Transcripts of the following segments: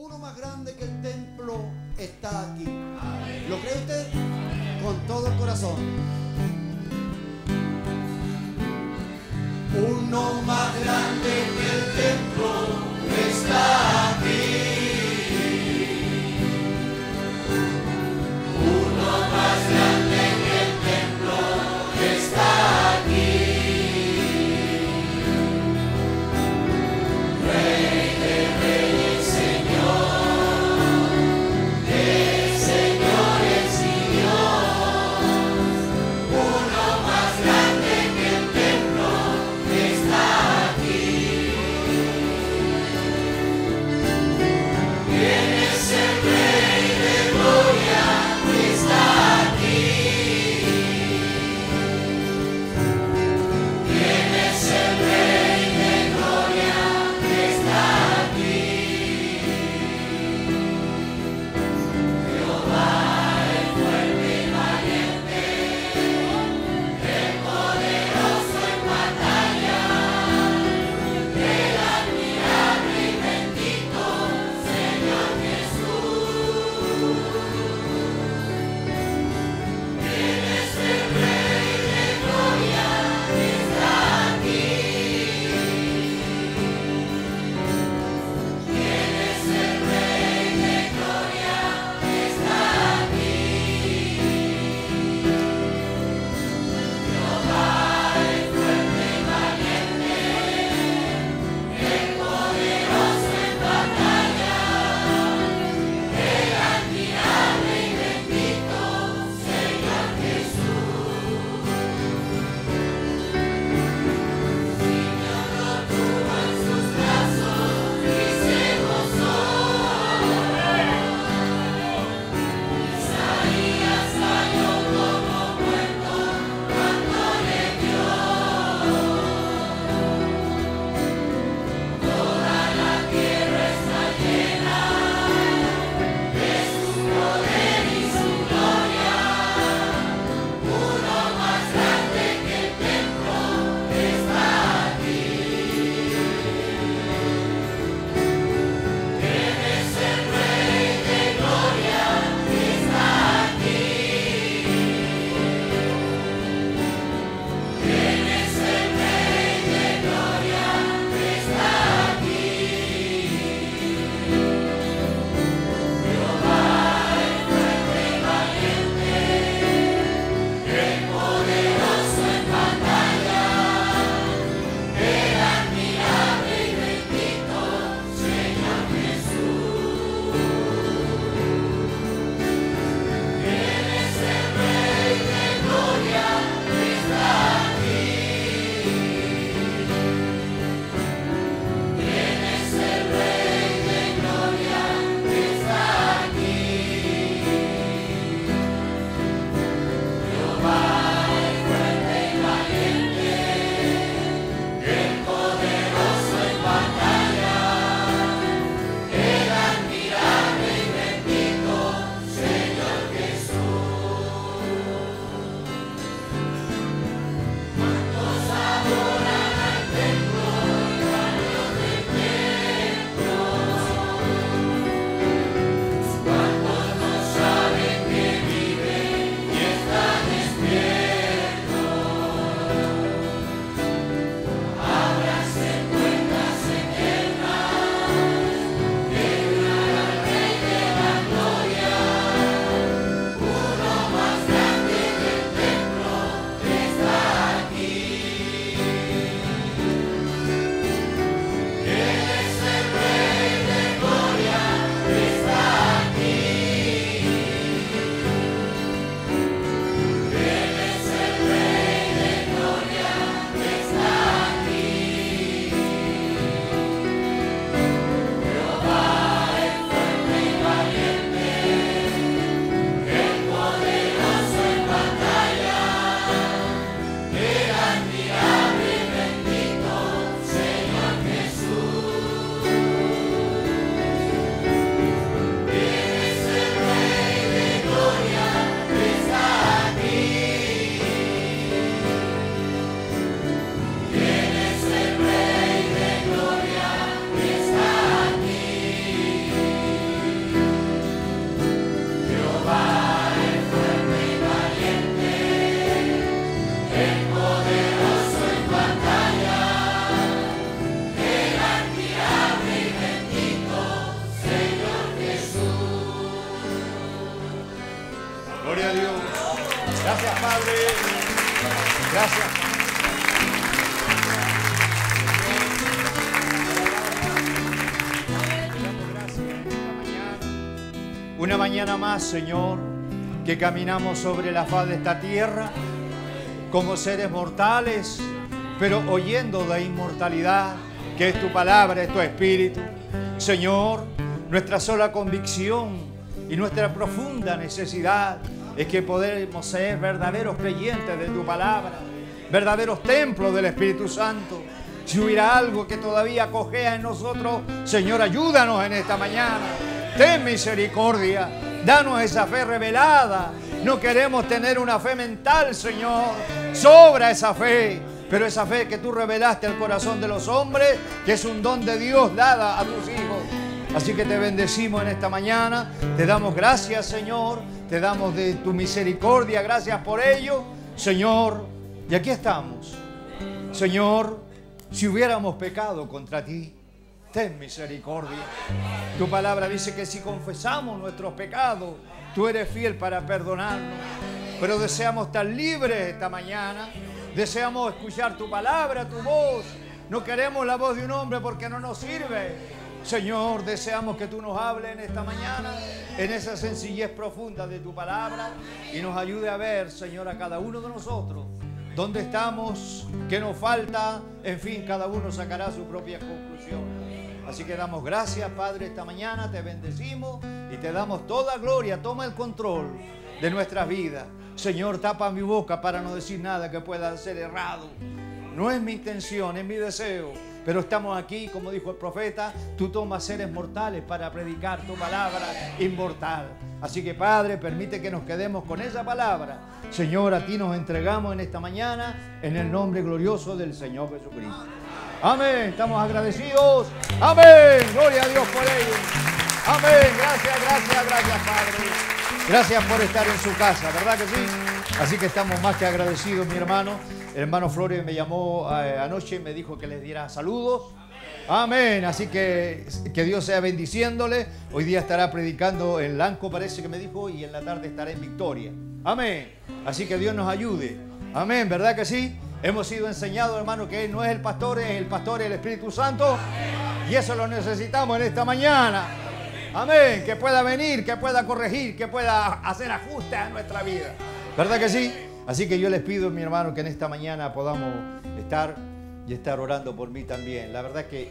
Uno más grande que el templo está aquí. ¿Lo cree usted? Con todo el corazón. Mañana más, Señor, que caminamos sobre la faz de esta tierra como seres mortales, pero oyendo la inmortalidad, que es tu palabra, es tu espíritu. Señor, nuestra sola convicción y nuestra profunda necesidad es que podemos ser verdaderos creyentes de tu palabra, verdaderos templos del Espíritu Santo. Si hubiera algo que todavía cojea en nosotros, Señor, ayúdanos en esta mañana. Ten misericordia, danos esa fe revelada. No queremos tener una fe mental, Señor. Sobra esa fe, pero esa fe que tú revelaste al corazón de los hombres, que es un don de Dios dada a tus hijos. Así que te bendecimos en esta mañana. Te damos gracias, Señor. Te damos de tu misericordia. Gracias por ello, Señor. Y aquí estamos. Señor, si hubiéramos pecado contra ti, ten misericordia. Tu palabra dice que si confesamos nuestros pecados, tú eres fiel para perdonarnos. Pero deseamos estar libres esta mañana. Deseamos escuchar tu palabra, tu voz. No queremos la voz de un hombre porque no nos sirve. Señor, deseamos que tú nos hables en esta mañana, en esa sencillez profunda de tu palabra y nos ayude a ver, Señor, a cada uno de nosotros dónde estamos, qué nos falta, en fin, cada uno sacará su propia conclusión. Así que damos gracias, Padre, esta mañana, te bendecimos y te damos toda gloria, toma el control de nuestras vidas. Señor, tapa mi boca para no decir nada que pueda ser errado. No es mi intención, es mi deseo pero estamos aquí, como dijo el profeta, tú tomas seres mortales para predicar tu palabra inmortal. Así que Padre, permite que nos quedemos con esa palabra. Señor, a ti nos entregamos en esta mañana en el nombre glorioso del Señor Jesucristo. Amén, estamos agradecidos. Amén, gloria a Dios por ello. Amén, gracias, gracias, gracias Padre. Gracias por estar en su casa, ¿verdad que sí? Así que estamos más que agradecidos, mi hermano. El hermano Flores me llamó eh, anoche y me dijo que les diera saludos. Amén. Así que que Dios sea bendiciéndole. Hoy día estará predicando en Lanco, parece que me dijo, y en la tarde estará en Victoria. Amén. Así que Dios nos ayude. Amén, ¿verdad que sí? Hemos sido enseñados, hermano, que Él no es el pastor, es el pastor el Espíritu Santo. Y eso lo necesitamos en esta mañana. Amén. Que pueda venir, que pueda corregir, que pueda hacer ajustes a nuestra vida. ¿Verdad que sí? Así que yo les pido, mi hermano, que en esta mañana podamos estar y estar orando por mí también. La verdad que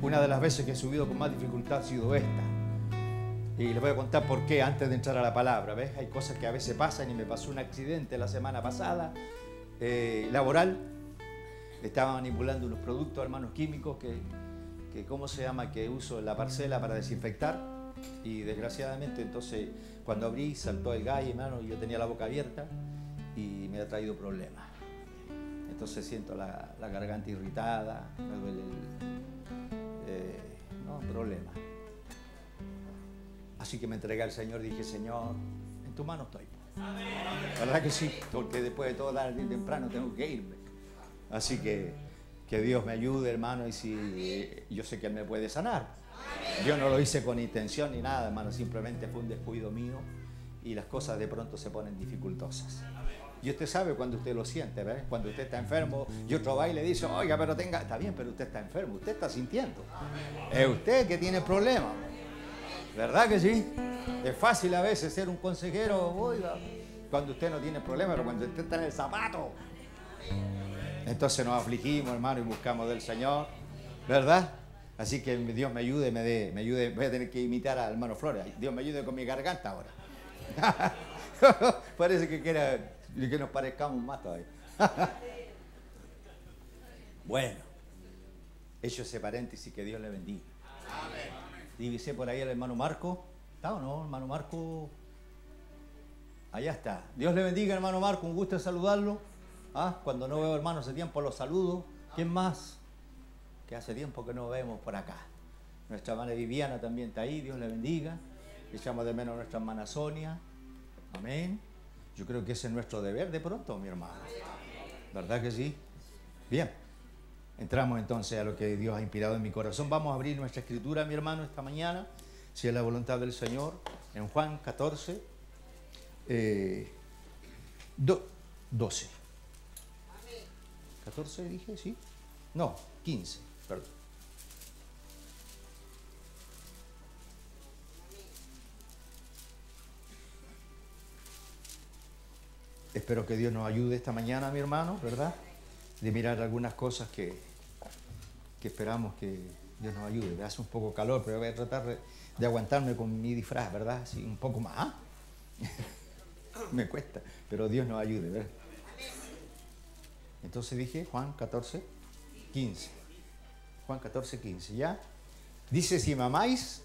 una de las veces que he subido con más dificultad ha sido esta. Y les voy a contar por qué antes de entrar a la palabra. ¿Ves? Hay cosas que a veces pasan y me pasó un accidente la semana pasada, eh, laboral. Estaba manipulando unos productos, hermanos químicos, que, que, ¿cómo se llama? Que uso en la parcela para desinfectar. Y desgraciadamente entonces cuando abrí saltó el gallo, hermano, y yo tenía la boca abierta y me ha traído problemas. Entonces siento la, garganta irritada, me duele el eh, no, problema. Así que me entregué al Señor dije, Señor, en tu mano estoy. ¿Verdad que sí? Porque después de todo bien temprano tengo que irme. Así que que Dios me ayude, hermano, y si yo sé que Él me puede sanar. Yo no lo hice con intención ni nada, hermano, simplemente fue un descuido mío y las cosas de pronto se ponen dificultosas. Y usted sabe cuando usted lo siente, ¿verdad? Cuando usted está enfermo y otro va y le dice, oiga, pero tenga, está bien, pero usted está enfermo, usted está sintiendo. Es usted que tiene problemas. ¿Verdad que sí? Es fácil a veces ser un consejero, oiga, cuando usted no tiene problemas, pero cuando usted está en el zapato. Entonces nos afligimos, hermano, y buscamos del Señor, ¿verdad? Así que Dios me ayude, me dé, me ayude, voy a tener que imitar al hermano Flores. Dios me ayude con mi garganta ahora. Parece que quiera y que nos parezcamos más todavía. bueno, hecho ese paréntesis, que Dios le bendiga. Divisé por ahí al hermano Marco. ¿Está o no, hermano Marco? Allá está. Dios le bendiga, hermano Marco. Un gusto saludarlo. ¿Ah? Cuando no veo hermano hace tiempo los saludo. ¿Quién más? Que hace tiempo que no vemos por acá. Nuestra hermana Viviana también está ahí. Dios le bendiga. Echamos de menos a nuestra hermana Sonia. Amén. Yo creo que ese es nuestro deber de pronto, mi hermano. ¿Verdad que sí? Bien. Entramos entonces a lo que Dios ha inspirado en mi corazón. Vamos a abrir nuestra escritura, mi hermano, esta mañana, si es la voluntad del Señor, en Juan 14. Eh, 12. 14 dije, ¿sí? No, 15, perdón. Espero que Dios nos ayude esta mañana, mi hermano, ¿verdad? De mirar algunas cosas que, que esperamos que Dios nos ayude. Hace un poco calor, pero voy a tratar de, aguantarme con mi disfraz, ¿verdad? Sí, un poco más. Me cuesta, pero Dios nos ayude, ¿verdad? Entonces dije Juan 14, 15. Juan 14, 15, ¿ya? Dice, si me amáis,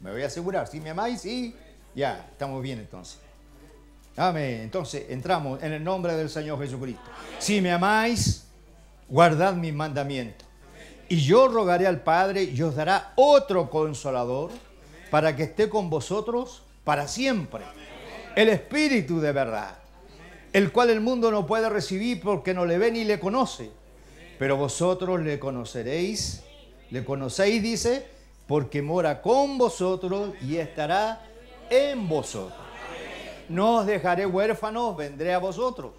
me voy a asegurar, si me amáis, sí, ya, estamos bien entonces. Amén. Entonces entramos en el nombre del Señor Jesucristo. Si me amáis, guardad mis mandamientos. Y yo rogaré al Padre y os dará otro consolador para que esté con vosotros para siempre. El Espíritu de verdad el cual el mundo no puede recibir porque no le ve ni le conoce. Pero vosotros le conoceréis, le conocéis, dice, porque mora con vosotros y estará en vosotros. No os dejaré huérfanos, vendré a vosotros.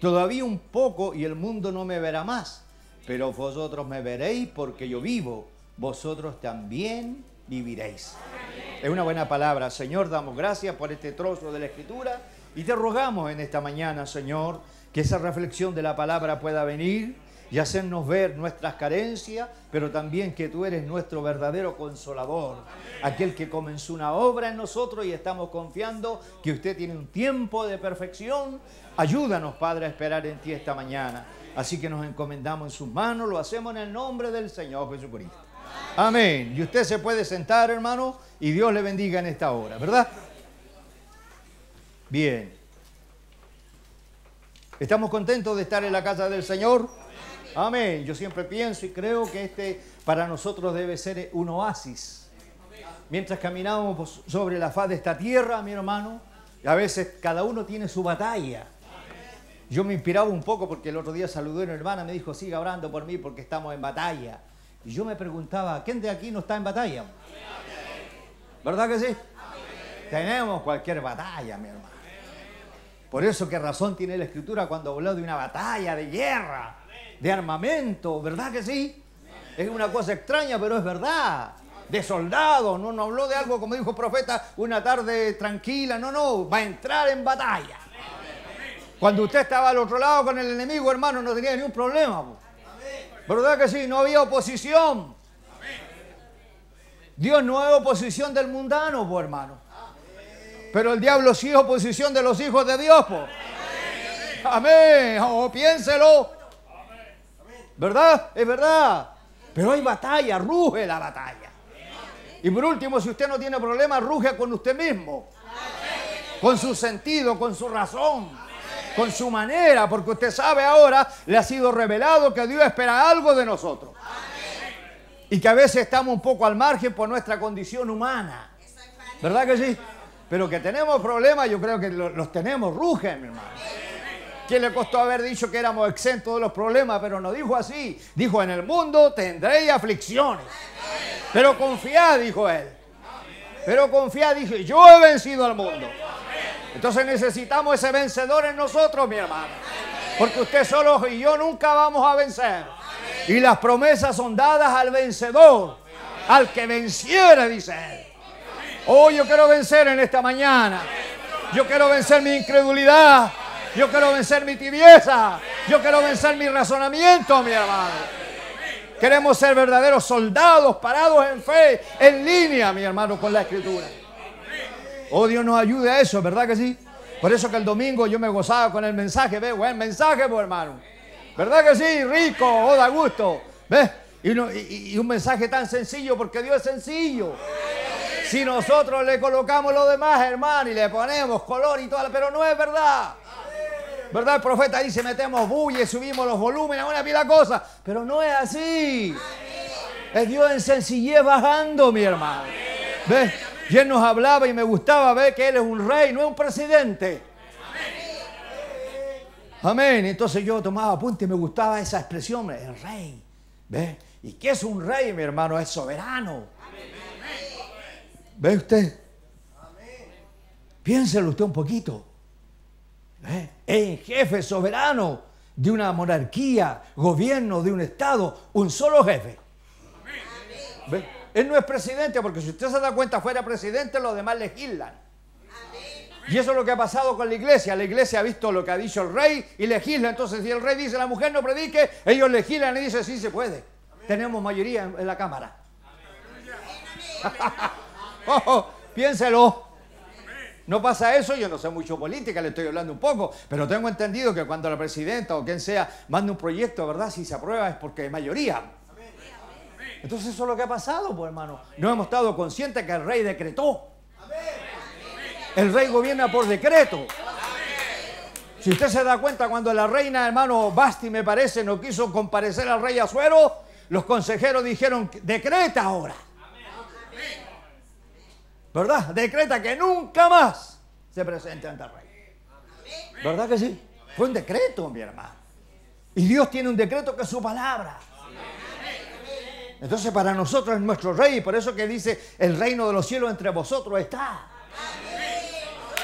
Todavía un poco y el mundo no me verá más, pero vosotros me veréis porque yo vivo, vosotros también viviréis. Es una buena palabra. Señor, damos gracias por este trozo de la Escritura y te rogamos en esta mañana, Señor, que esa reflexión de la palabra pueda venir y hacernos ver nuestras carencias, pero también que tú eres nuestro verdadero consolador, aquel que comenzó una obra en nosotros y estamos confiando que usted tiene un tiempo de perfección. Ayúdanos, Padre, a esperar en ti esta mañana. Así que nos encomendamos en sus manos, lo hacemos en el nombre del Señor Jesucristo. Amén. Y usted se puede sentar, hermano, y Dios le bendiga en esta hora, ¿verdad? Bien. ¿Estamos contentos de estar en la casa del Señor? Amén. Yo siempre pienso y creo que este para nosotros debe ser un oasis. Mientras caminamos sobre la faz de esta tierra, mi hermano, a veces cada uno tiene su batalla. Yo me inspiraba un poco porque el otro día saludé a una hermana, me dijo, siga orando por mí porque estamos en batalla. Y yo me preguntaba, ¿quién de aquí no está en batalla? ¿Verdad que sí? Tenemos cualquier batalla, mi hermano. Por eso qué razón tiene la escritura cuando habló de una batalla, de guerra, de armamento, ¿verdad que sí? Es una cosa extraña, pero es verdad. De soldados, no, no habló de algo, como dijo el profeta, una tarde tranquila, no, no, va a entrar en batalla. Cuando usted estaba al otro lado con el enemigo, hermano, no tenía ningún problema. ¿Verdad que sí? No había oposición. Dios no es oposición del mundano, hermano. Pero el diablo sí es oposición de los hijos de Dios. Amén. O oh, piénselo. ¿Verdad? Es verdad. Pero hay batalla, ruge la batalla. Y por último, si usted no tiene problema, ruge con usted mismo. Con su sentido, con su razón, con su manera, porque usted sabe ahora, le ha sido revelado que Dios espera algo de nosotros. Y que a veces estamos un poco al margen por nuestra condición humana. ¿Verdad que sí? Pero que tenemos problemas, yo creo que los tenemos, rugen, mi hermano. ¿Quién le costó haber dicho que éramos exentos de los problemas? Pero no dijo así. Dijo, en el mundo tendréis aflicciones. Pero confiad, dijo él. Pero confiad, dije, yo he vencido al mundo. Entonces necesitamos ese vencedor en nosotros, mi hermano. Porque usted solo y yo nunca vamos a vencer. Y las promesas son dadas al vencedor. Al que venciera, dice él. Oh, yo quiero vencer en esta mañana. Yo quiero vencer mi incredulidad. Yo quiero vencer mi tibieza. Yo quiero vencer mi razonamiento, mi hermano. Queremos ser verdaderos soldados parados en fe, en línea, mi hermano, con la escritura. Oh, Dios nos ayude a eso, ¿verdad que sí? Por eso que el domingo yo me gozaba con el mensaje, ¿ves? Buen mensaje, pues, hermano. ¿Verdad que sí? Rico, oh, da gusto. ¿Ves? Y, y un mensaje tan sencillo porque Dios es sencillo. Si nosotros le colocamos lo demás, hermano, y le ponemos color y todo, pero no es verdad. ¿Verdad? El profeta dice, metemos bulle, subimos los volúmenes, una pila de cosas. Pero no es así. Es Dios en sencillez bajando, mi hermano. ¿Ves? Y él nos hablaba y me gustaba ver que él es un rey, no es un presidente. Amén. Entonces yo tomaba apunte y me gustaba esa expresión, el rey. ¿Ves? ¿Y qué es un rey, mi hermano? Es soberano. ¿Ve usted? Piénselo usted un poquito. ¿Eh? en jefe soberano de una monarquía, gobierno de un Estado, un solo jefe. Él no es presidente porque si usted se da cuenta fuera presidente, los demás legislan. Y eso es lo que ha pasado con la iglesia. La iglesia ha visto lo que ha dicho el rey y legisla. Entonces, si el rey dice la mujer no predique, ellos legislan y dicen sí se puede. Tenemos mayoría en, la Cámara. Ojo, piénselo. No pasa eso, yo no sé mucho política, le estoy hablando un poco, pero tengo entendido que cuando la presidenta o quien sea manda un proyecto, ¿verdad? Si se aprueba es porque hay mayoría. Entonces eso es lo que ha pasado, pues hermano. No hemos estado conscientes que el rey decretó. El rey gobierna por decreto. Si usted se da cuenta, cuando la reina, hermano Basti, me parece, no quiso comparecer al rey Azuero, los consejeros dijeron, decreta ahora. ¿Verdad? Decreta que nunca más se presente ante el rey. ¿Verdad que sí? Fue un decreto, mi hermano. Y Dios tiene un decreto que es su palabra. Entonces para nosotros es nuestro rey, por eso que dice, el reino de los cielos entre vosotros está.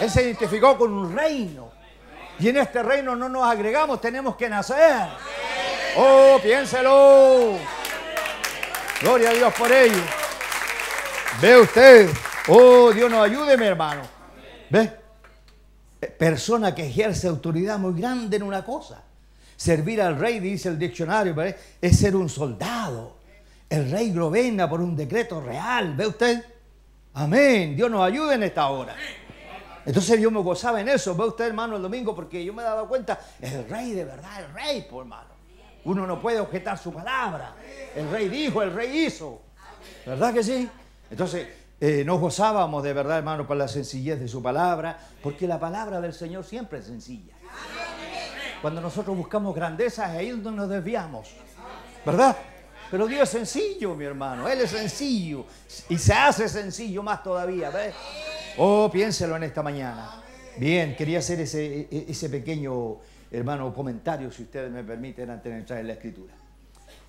Él se identificó con un reino. Y en este reino no nos agregamos, tenemos que nacer. Oh, piénselo. Gloria a Dios por ello. Ve usted. Oh, Dios nos ayude, mi hermano. Ve. Persona que ejerce autoridad muy grande en una cosa. Servir al rey, dice el diccionario, es ser un soldado. El rey gobierna por un decreto real. ¿Ve usted? Amén. Dios nos ayude en esta hora. Entonces yo me gozaba en eso. Ve usted, hermano, el domingo, porque yo me daba cuenta, el rey de verdad, el rey, por hermano. Uno no puede objetar su palabra. El rey dijo, el rey hizo. ¿Verdad que sí? Entonces, eh, nos gozábamos de verdad, hermano, por la sencillez de su palabra, porque la palabra del Señor siempre es sencilla. Cuando nosotros buscamos grandeza, ahí donde nos desviamos. ¿Verdad? Pero Dios es sencillo, mi hermano. Él es sencillo. Y se hace sencillo más todavía. Oh, piénselo en esta mañana. Bien, quería hacer ese, e, ese pequeño, hermano, comentario, si ustedes me permiten, antes de entrar en la escritura.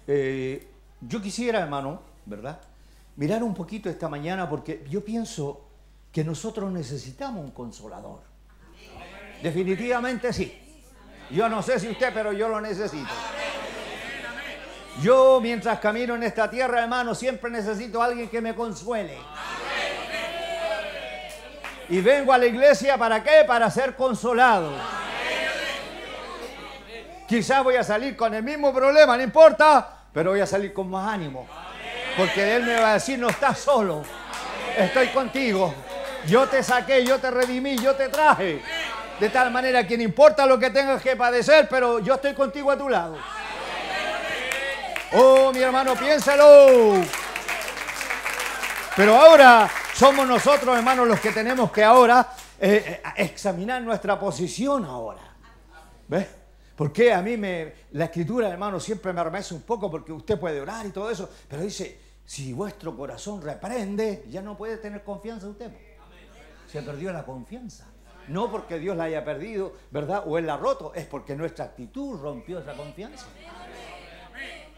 Eh, yo quisiera, hermano, ¿verdad? Mirar un poquito esta mañana porque yo pienso que nosotros necesitamos un consolador. Definitivamente sí. Yo no sé si usted, pero yo lo necesito. Yo mientras camino en esta tierra, hermano, siempre necesito a alguien que me consuele. Y vengo a la iglesia para qué? Para ser consolado. Quizás voy a salir con el mismo problema, no importa, pero voy a salir con más ánimo. Porque Él me va a decir, no estás solo, estoy contigo. Yo te saqué, yo te redimí, yo te traje. De tal manera que no importa lo que tengas que padecer, pero yo estoy contigo a tu lado. Oh, mi hermano, piénsalo. Pero ahora somos nosotros, hermanos, los que tenemos que ahora eh, eh, examinar nuestra posición ahora. ¿Ves? Porque a mí me, la escritura, hermano, siempre me remece un poco porque usted puede orar y todo eso, pero dice, si vuestro corazón reprende, ya no puede tener confianza usted. Se perdió la confianza. No porque Dios la haya perdido, ¿verdad? O él la ha roto, es porque nuestra actitud rompió esa confianza.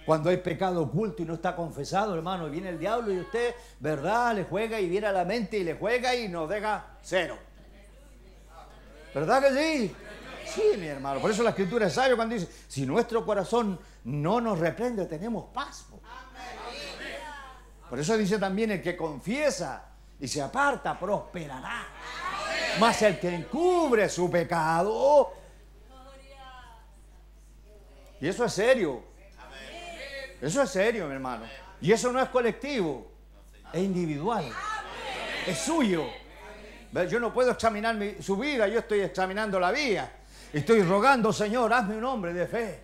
Cuando hay pecado oculto y no está confesado, hermano, viene el diablo y usted, ¿verdad? Le juega y viene a la mente y le juega y nos deja cero. ¿Verdad que sí? Sí, mi hermano. Por eso la escritura es sabia cuando dice, si nuestro corazón no nos reprende, tenemos paz. Por eso dice también, el que confiesa y se aparta, prosperará. Más el que encubre su pecado. Y eso es serio. Eso es serio, mi hermano. Y eso no es colectivo, es individual. Es suyo. Yo no puedo examinar su vida, yo estoy examinando la vía. Estoy rogando, Señor, hazme un hombre de fe.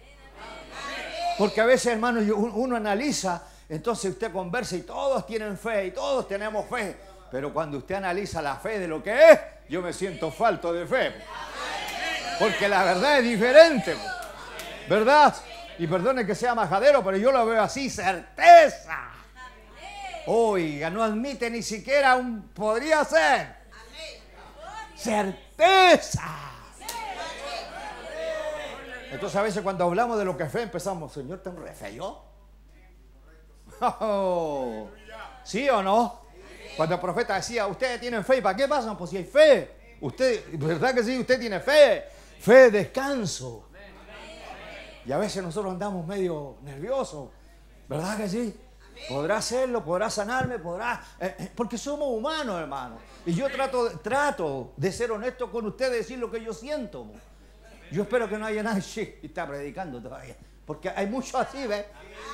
Porque a veces, hermano, uno analiza, entonces usted conversa y todos tienen fe y todos tenemos fe. Pero cuando usted analiza la fe de lo que es, yo me siento falto de fe. Porque la verdad es diferente. ¿Verdad? Y perdone que sea majadero, pero yo lo veo así, certeza. Oiga, no admite ni siquiera un podría ser. Certeza. Entonces a veces cuando hablamos de lo que es fe empezamos, Señor, ¿te re yo? ¿Sí o no? Cuando el profeta decía, ustedes tienen fe, ¿y para qué pasan? Pues si hay fe. Usted, ¿verdad que sí? Usted tiene fe. fe, descanso. Y a veces nosotros andamos medio nerviosos, ¿verdad que sí? Podrá hacerlo, podrá sanarme, podrá... Eh, eh, porque somos humanos, hermano. Y yo trato, trato de ser honesto con ustedes, decir lo que yo siento. Yo espero que no haya nadie que está predicando todavía. Porque hay muchos así, ¿ves?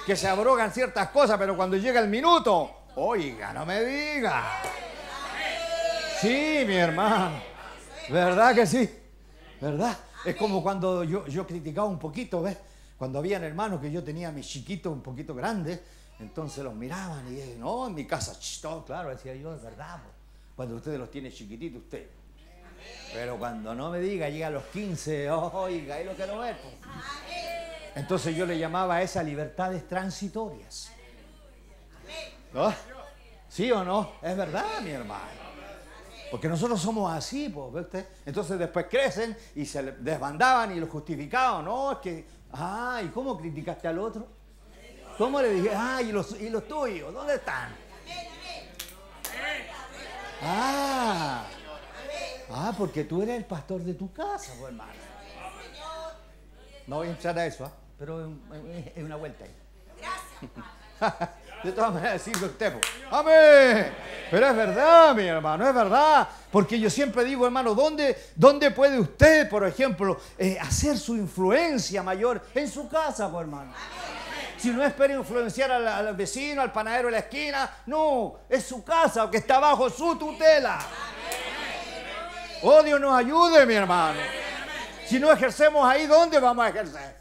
Que se abrogan ciertas cosas, pero cuando llega el minuto, oiga, no me diga. Sí, mi hermano. ¿Verdad que sí? ¿Verdad? Es como cuando yo, yo criticaba un poquito, ¿ves? Cuando habían hermanos que yo tenía mis chiquitos un poquito grandes, entonces los miraban y dije, no, en mi casa, todo, claro, decía yo, es verdad. Cuando ustedes los tienen chiquititos, usted. Pero cuando no me diga, llega a los 15, oiga, es lo que no es. Entonces yo le llamaba a esa libertades transitorias. ¿No? ¿Sí o no? Es verdad, mi hermano. Porque nosotros somos así, pues. Entonces después crecen y se desbandaban y lo justificaban. No, es que, ah, ¿y cómo criticaste al otro? ¿Cómo le dije, ah, ¿y los, y los tuyos? ¿Dónde están? Ah, ah, porque tú eres el pastor de tu casa, pues, hermano. No voy a entrar a eso, ¿ah? Pero es una vuelta ahí. Gracias. De todas maneras, decirlo usted. Amén. Pero es verdad, mi hermano, es verdad. Porque yo siempre digo, hermano, ¿dónde, dónde puede usted, por ejemplo, eh, hacer su influencia mayor? En su casa, hermano. Si no espera influenciar al, al, vecino, al panadero de la esquina, no, es su casa que está bajo su tutela. Oh, Dios nos ayude, mi hermano. Si no ejercemos ahí, ¿dónde vamos a ejercer?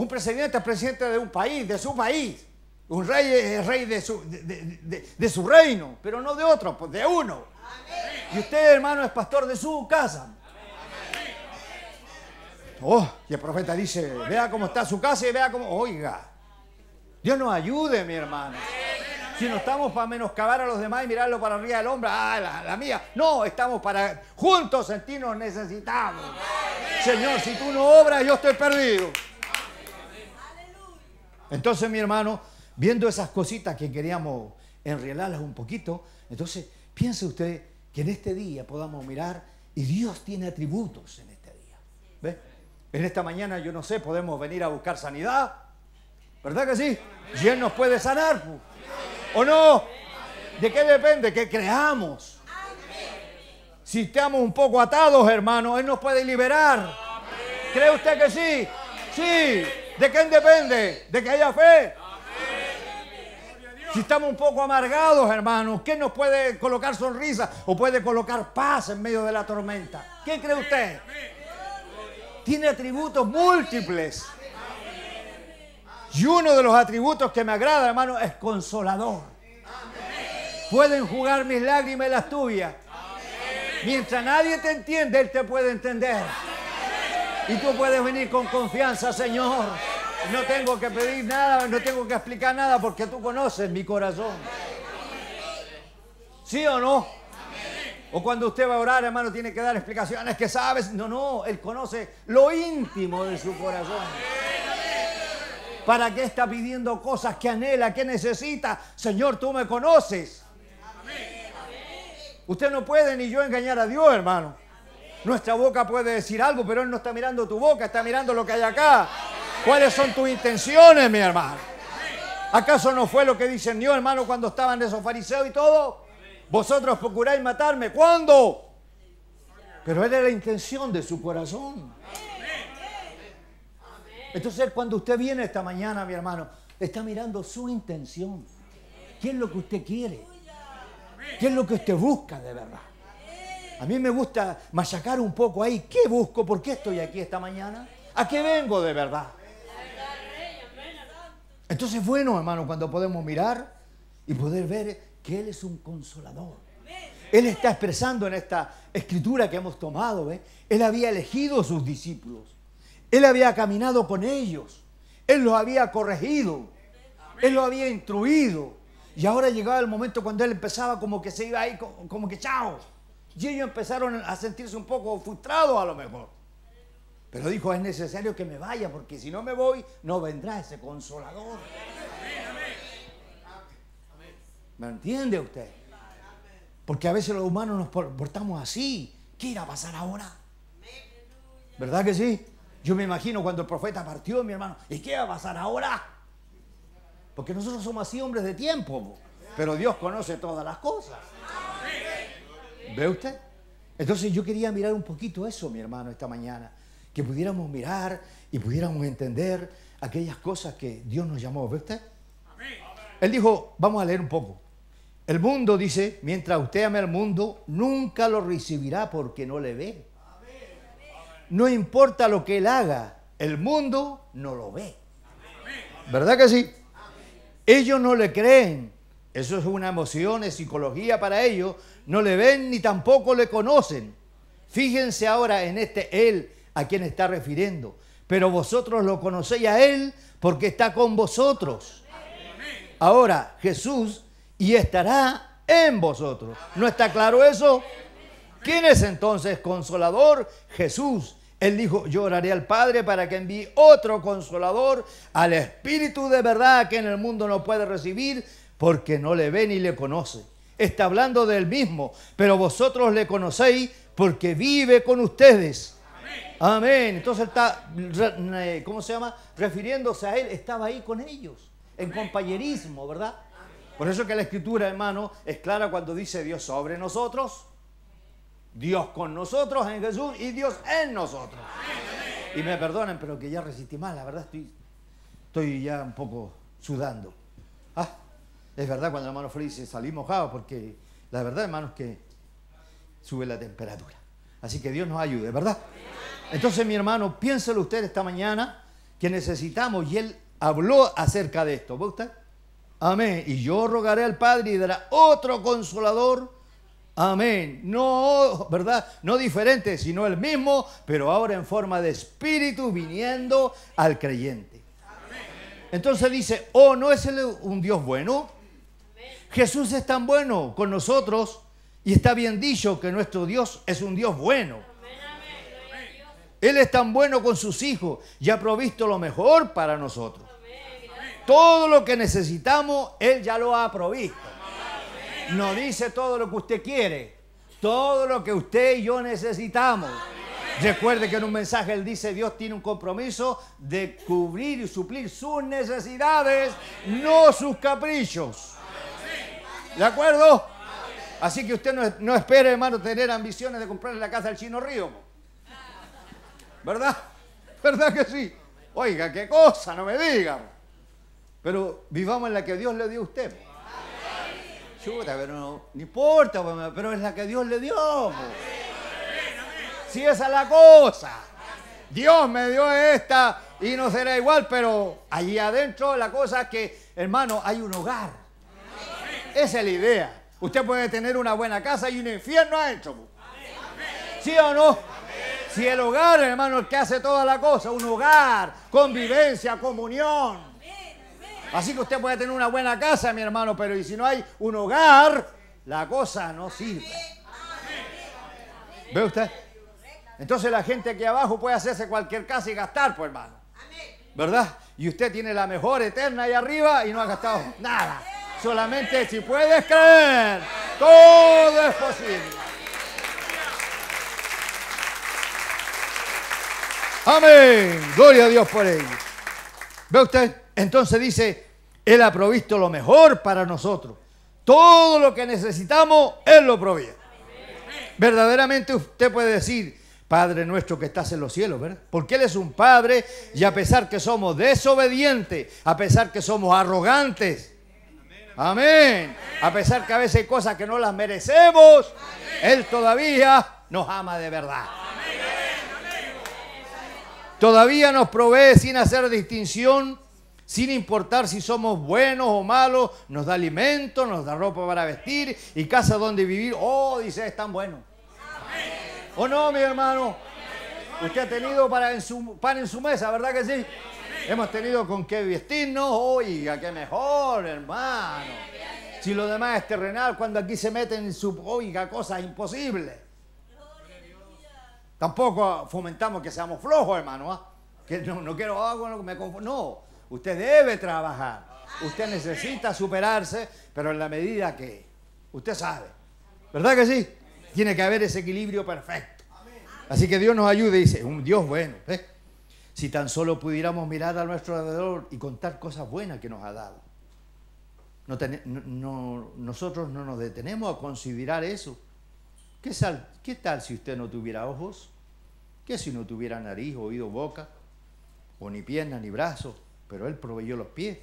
Un presidente es presidente de un país, de su país. Un rey es rey de su, de, su reino, pero no de otro, pues de uno. Y usted, hermano, es pastor de su casa. Oh, y el profeta dice, vea cómo está su casa y vea cómo... Oiga, Dios nos ayude, mi hermano. Si no estamos para menoscabar a los demás y mirarlo para arriba del hombro, ah, la, la mía. No, estamos para juntos sentirnos necesitados. Señor, si tú no obras, yo estoy perdido. Entonces, mi hermano, viendo esas cositas que queríamos enrielarlas un poquito, entonces piense usted que en este día podamos mirar y Dios tiene atributos en este día. ¿Ve? En esta mañana, yo no sé, podemos venir a buscar sanidad. ¿Verdad que sí? Y Él nos puede sanar. ¿O no? ¿De qué depende? Que creamos. Si estamos un poco atados, hermano, Él nos puede liberar. ¿Cree usted que sí? Sí. ¿De quién depende? De que haya fe. Si estamos un poco amargados, hermanos, ¿quién nos puede colocar sonrisa o puede colocar paz en medio de la tormenta? ¿Quién cree usted? Tiene atributos múltiples. Y uno de los atributos que me agrada, hermano, es consolador. Pueden jugar mis lágrimas y las tuyas. Mientras nadie te entiende, Él te puede entender. Y tú puedes venir con confianza, Señor. No tengo que pedir nada, no tengo que explicar nada porque tú conoces mi corazón. ¿Sí o no? O cuando usted va a orar, hermano, tiene que dar explicaciones que sabes. No, no, Él conoce lo íntimo de su corazón. ¿Para qué está pidiendo cosas que anhela, que necesita? Señor, tú me conoces. Usted no puede ni yo engañar a Dios, hermano. Nuestra boca puede decir algo, pero Él no está mirando tu boca, está mirando lo que hay acá. ¿Cuáles son tus intenciones, mi hermano? ¿Acaso no fue lo que dice Dios, hermano, cuando estaban esos fariseos y todo? Vosotros procuráis matarme. ¿Cuándo? Pero era la intención de su corazón. Entonces, cuando usted viene esta mañana, mi hermano, está mirando su intención. ¿Qué es lo que usted quiere? ¿Qué es lo que usted busca de verdad? A mí me gusta machacar un poco ahí. ¿Qué busco? ¿Por qué estoy aquí esta mañana? ¿A qué vengo de verdad? Entonces, bueno, hermano, cuando podemos mirar y poder ver que Él es un consolador. Él está expresando en esta escritura que hemos tomado, ¿ve? Él había elegido sus discípulos. Él había caminado con ellos. Él los había corregido. Él los había instruido. Y ahora llegaba el momento cuando Él empezaba como que se iba ahí, como que chao y ellos empezaron a sentirse un poco frustrados a lo mejor. Pero dijo, es necesario que me vaya, porque si no me voy, no vendrá ese consolador. ¿Me entiende usted? Porque a veces los humanos nos portamos así, ¿qué irá a pasar ahora? ¿Verdad que sí? Yo me imagino cuando el profeta partió, mi hermano, ¿y qué va a pasar ahora? Porque nosotros somos así hombres de tiempo, pero Dios conoce todas las cosas. ¿Ve usted? Entonces yo quería mirar un poquito eso, mi hermano, esta mañana. Que pudiéramos mirar y pudiéramos entender aquellas cosas que Dios nos llamó. ¿Ve usted? Él dijo, vamos a leer un poco. El mundo dice, mientras usted ame al mundo, nunca lo recibirá porque no le ve. No importa lo que él haga, el mundo no lo ve. ¿Verdad que sí? Ellos no le creen. Eso es una emoción, es psicología para ellos. No le ven ni tampoco le conocen. Fíjense ahora en este él a quien está refiriendo. Pero vosotros lo conocéis a él porque está con vosotros. Ahora Jesús y estará en vosotros. ¿No está claro eso? ¿Quién es entonces consolador? Jesús. Él dijo, yo oraré al Padre para que envíe otro consolador al Espíritu de verdad que en el mundo no puede recibir porque no le ve ni le conoce. Está hablando del mismo, pero vosotros le conocéis porque vive con ustedes. Amén. Entonces está, eh, ¿cómo se llama? Refiriéndose a él, estaba ahí con ellos, en compañerismo, ¿verdad? Por eso que la escritura, hermano, es clara cuando dice Dios sobre nosotros Dios con nosotros en Jesús y Dios en nosotros. Y me perdonen, pero que ya resistí más, la verdad estoy, estoy ya un poco sudando. Ah, es verdad cuando el hermano Freddy dice salí mojado, porque la verdad, hermanos, que sube la temperatura. Así que Dios nos ayude, ¿verdad? Entonces, mi hermano, piénselo usted esta mañana que necesitamos, y él habló acerca de esto, ¿ve usted? Amén. Y yo rogaré al Padre y dará otro consolador Amén. No, ¿verdad? No diferente, sino el mismo, pero ahora en forma de espíritu viniendo al creyente. Entonces dice, oh, ¿no es él un Dios bueno? Jesús es tan bueno con nosotros y está bien dicho que nuestro Dios es un Dios bueno. Él es tan bueno con sus hijos y ha provisto lo mejor para nosotros. Todo lo que necesitamos, Él ya lo ha provisto. No dice todo lo que usted quiere, todo lo que usted y yo necesitamos. Recuerde que en un mensaje él dice, Dios tiene un compromiso de cubrir y suplir sus necesidades, no sus caprichos. ¿De acuerdo? Así que usted no, no espere, hermano, tener ambiciones de comprarle la casa al Chino Río. ¿Verdad? ¿Verdad que sí? Oiga, qué cosa, no me digan. Pero vivamos en la que Dios le dio a usted. Chuta, pero no, importa, pero es la que Dios le dio. Si esa es la cosa. Dios me dio esta y no será igual, pero allí adentro la cosa es que, hermano, hay un hogar. Esa es la idea. Usted puede tener una buena casa y un infierno adentro. ¿Sí o no? Si el hogar, hermano, es que hace toda la cosa, un hogar, convivencia, comunión. Así que usted puede tener una buena casa, mi hermano, pero y si no hay un hogar, la cosa no sirve. ¿Ve usted? Entonces la gente aquí abajo puede hacerse cualquier casa y gastar, pues hermano. ¿Verdad? Y usted tiene la mejor eterna ahí arriba y no ha gastado nada. Solamente si puedes creer, todo es posible. Amén. Gloria a Dios por ello. ¿Ve usted? Entonces dice, Él ha provisto lo mejor para nosotros. Todo lo que necesitamos, Él lo provee. Verdaderamente usted puede decir, Padre nuestro que estás en los cielos, ¿verdad? Porque Él es un Padre y a pesar que somos desobedientes, a pesar que somos arrogantes, amén, a pesar que a veces hay cosas que no las merecemos, Él todavía nos ama de verdad. Todavía nos provee sin hacer distinción sin importar si somos buenos o malos, nos da alimento, nos da ropa para vestir y casa donde vivir. Oh, dice, es tan bueno. ¿O no, mi hermano? Usted ha tenido para en su, pan en su mesa, ¿verdad que sí? Hemos tenido con qué vestirnos. Oiga, qué mejor, hermano. Si lo demás es terrenal, cuando aquí se meten en su, oiga, cosas imposibles. Tampoco fomentamos que seamos flojos, hermano. ¿ah? Que no, quiero, algo, ah, me No, Usted debe trabajar. Usted necesita superarse, pero en la medida que usted sabe. ¿Verdad que sí? Tiene que haber ese equilibrio perfecto. Así que Dios nos ayude dice, un Dios bueno. ¿ves? Si tan solo pudiéramos mirar a nuestro alrededor y contar cosas buenas que nos ha dado. No no, nosotros no nos detenemos a considerar eso. ¿Qué, sal, ¿Qué tal si usted no tuviera ojos? ¿Qué si no tuviera nariz, oído, boca? O ni piernas ni brazos, pero Él proveyó los pies.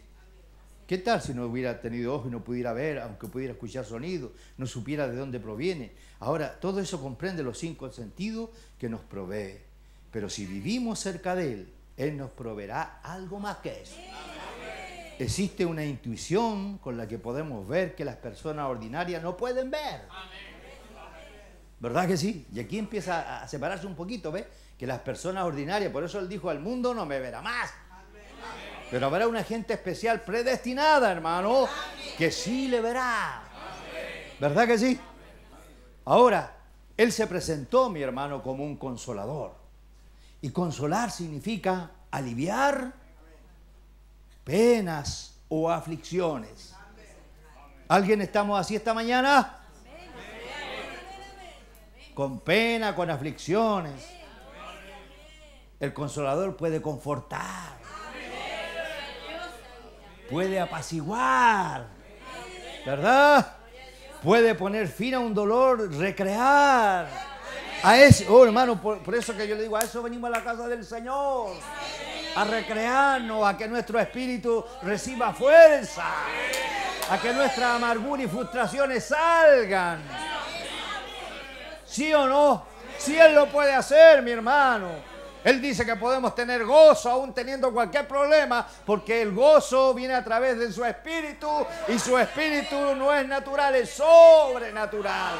¿Qué tal si no hubiera tenido ojos y no pudiera ver, aunque pudiera escuchar sonido, no supiera de dónde proviene? Ahora, todo eso comprende los cinco sentidos que nos provee. Pero si vivimos cerca de Él, Él nos proveerá algo más que eso. Existe una intuición con la que podemos ver que las personas ordinarias no pueden ver. ¿Verdad que sí? Y aquí empieza a separarse un poquito, ¿ves? Que las personas ordinarias, por eso Él dijo al mundo no me verá más. Pero habrá una gente especial predestinada, hermano, que sí le verá. ¿Verdad que sí? Ahora, Él se presentó, mi hermano, como un consolador. Y consolar significa aliviar penas o aflicciones. ¿Alguien estamos así esta mañana? Con pena, con aflicciones. El consolador puede confortar puede apaciguar, ¿verdad? Puede poner fin a un dolor, recrear. A ese, oh hermano, por, eso que yo le digo, a eso venimos a la casa del Señor. A recrearnos, a que nuestro espíritu reciba fuerza. A que nuestra amargura y frustraciones salgan. ¿Sí o no? Sí Él lo puede hacer, mi hermano. Él dice que podemos tener gozo aún teniendo cualquier problema, porque el gozo viene a través de su espíritu y su espíritu no es natural, es sobrenatural.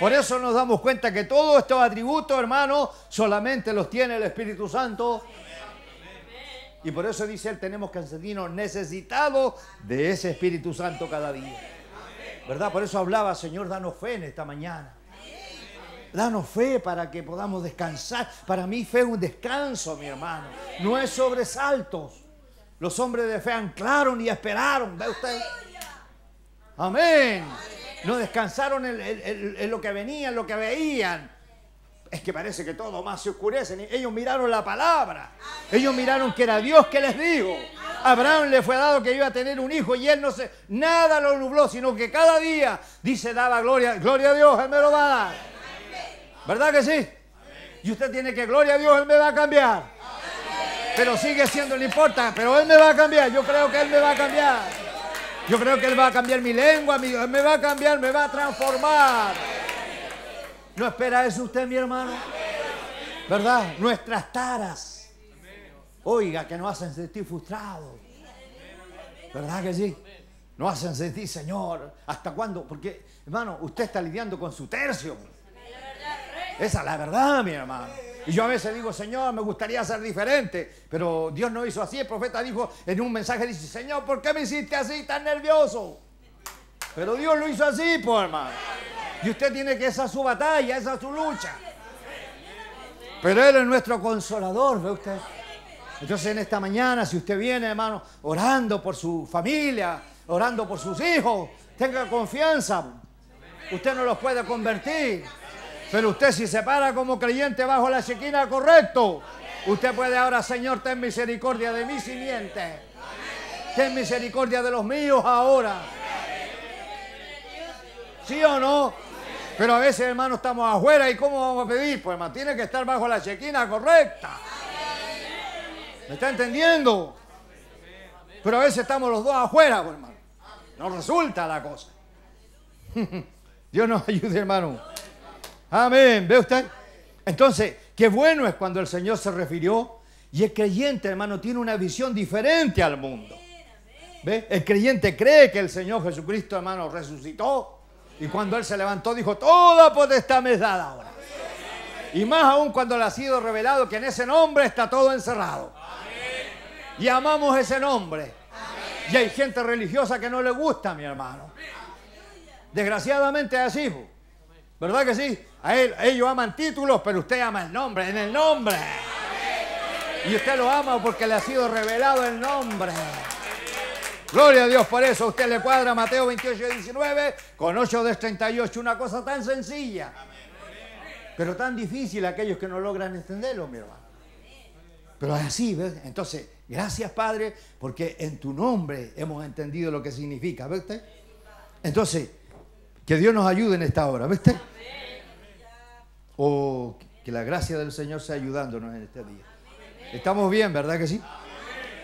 Por eso nos damos cuenta que todos estos atributos, hermanos, solamente los tiene el Espíritu Santo. Y por eso dice él, tenemos que sentirnos necesitados de ese Espíritu Santo cada día. ¿Verdad? Por eso hablaba, Señor, danos fe en esta mañana. Danos fe para que podamos descansar. Para mí fe es un descanso, mi hermano. No es sobresaltos. Los hombres de fe anclaron y esperaron. ¿Ve usted? Amén. No descansaron en, lo que venían, en lo que veían. Es que parece que todo más se oscurece. Ellos miraron la palabra. Ellos miraron que era Dios que les dijo. Abraham le fue dado que iba a tener un hijo y él no se, nada lo nubló, sino que cada día dice daba gloria, gloria a Dios, él me lo va a dar. ¿Verdad que sí? Y usted tiene que, gloria a Dios, Él me va a cambiar. Pero sigue siendo, no importa, pero Él me va a cambiar. Yo creo que Él me va a cambiar. Yo creo que Él va a cambiar mi lengua, mi, Él me va a cambiar, me va a transformar. ¿No espera eso usted, mi hermano? ¿Verdad? Nuestras taras. Oiga, que nos hacen sentir frustrados. ¿Verdad que sí? Nos hacen sentir, Señor, ¿hasta cuándo? Porque, hermano, usted está lidiando con su tercio. Esa es la verdad, mi hermano. Y yo a veces digo, Señor, me gustaría ser diferente, pero Dios no hizo así. El profeta dijo en un mensaje, dice, Señor, ¿por qué me hiciste así tan nervioso? Pero Dios lo hizo así, pues hermano. Y usted tiene que, esa es su batalla, esa es su lucha. Pero Él es nuestro consolador, ¿ve usted? Entonces en esta mañana, si usted viene, hermano, orando por su familia, orando por sus hijos, tenga confianza. Usted no los puede convertir. Pero usted si se para como creyente bajo la chequina, correcto. Usted puede ahora, Señor, ten misericordia de mi simiente. Ten misericordia de los míos ahora. ¿Sí o no? Pero a veces, hermano, estamos afuera y ¿cómo vamos a pedir? Pues, hermano, tiene que estar bajo la chequina correcta. ¿Me está entendiendo? Pero a veces estamos los dos afuera, pues, hermano. No resulta la cosa. Dios nos ayude, hermano. Amén. ¿Ve usted? Entonces, qué bueno es cuando el Señor se refirió y el creyente, hermano, tiene una visión diferente al mundo. ¿Ve? El creyente cree que el Señor Jesucristo, hermano, resucitó. Y cuando Él se levantó, dijo, toda potestad me es dada ahora. Y más aún cuando le ha sido revelado que en ese nombre está todo encerrado. Y amamos ese nombre. Y hay gente religiosa que no le gusta, mi hermano. Desgraciadamente es así. ¿Verdad que sí? A él, ellos aman títulos, pero usted ama el nombre, en el nombre. Y usted lo ama porque le ha sido revelado el nombre. Gloria a Dios por eso. usted le cuadra Mateo 28, 19 con 8 de 38. Una cosa tan sencilla. Pero tan difícil aquellos que no logran entenderlo, mi hermano. Pero es así, ¿ves? Entonces, gracias Padre, porque en tu nombre hemos entendido lo que significa, ¿ves? Entonces, que Dios nos ayude en esta hora, ¿ves? O que la gracia del Señor sea ayudándonos en este día. Estamos bien, ¿verdad que sí?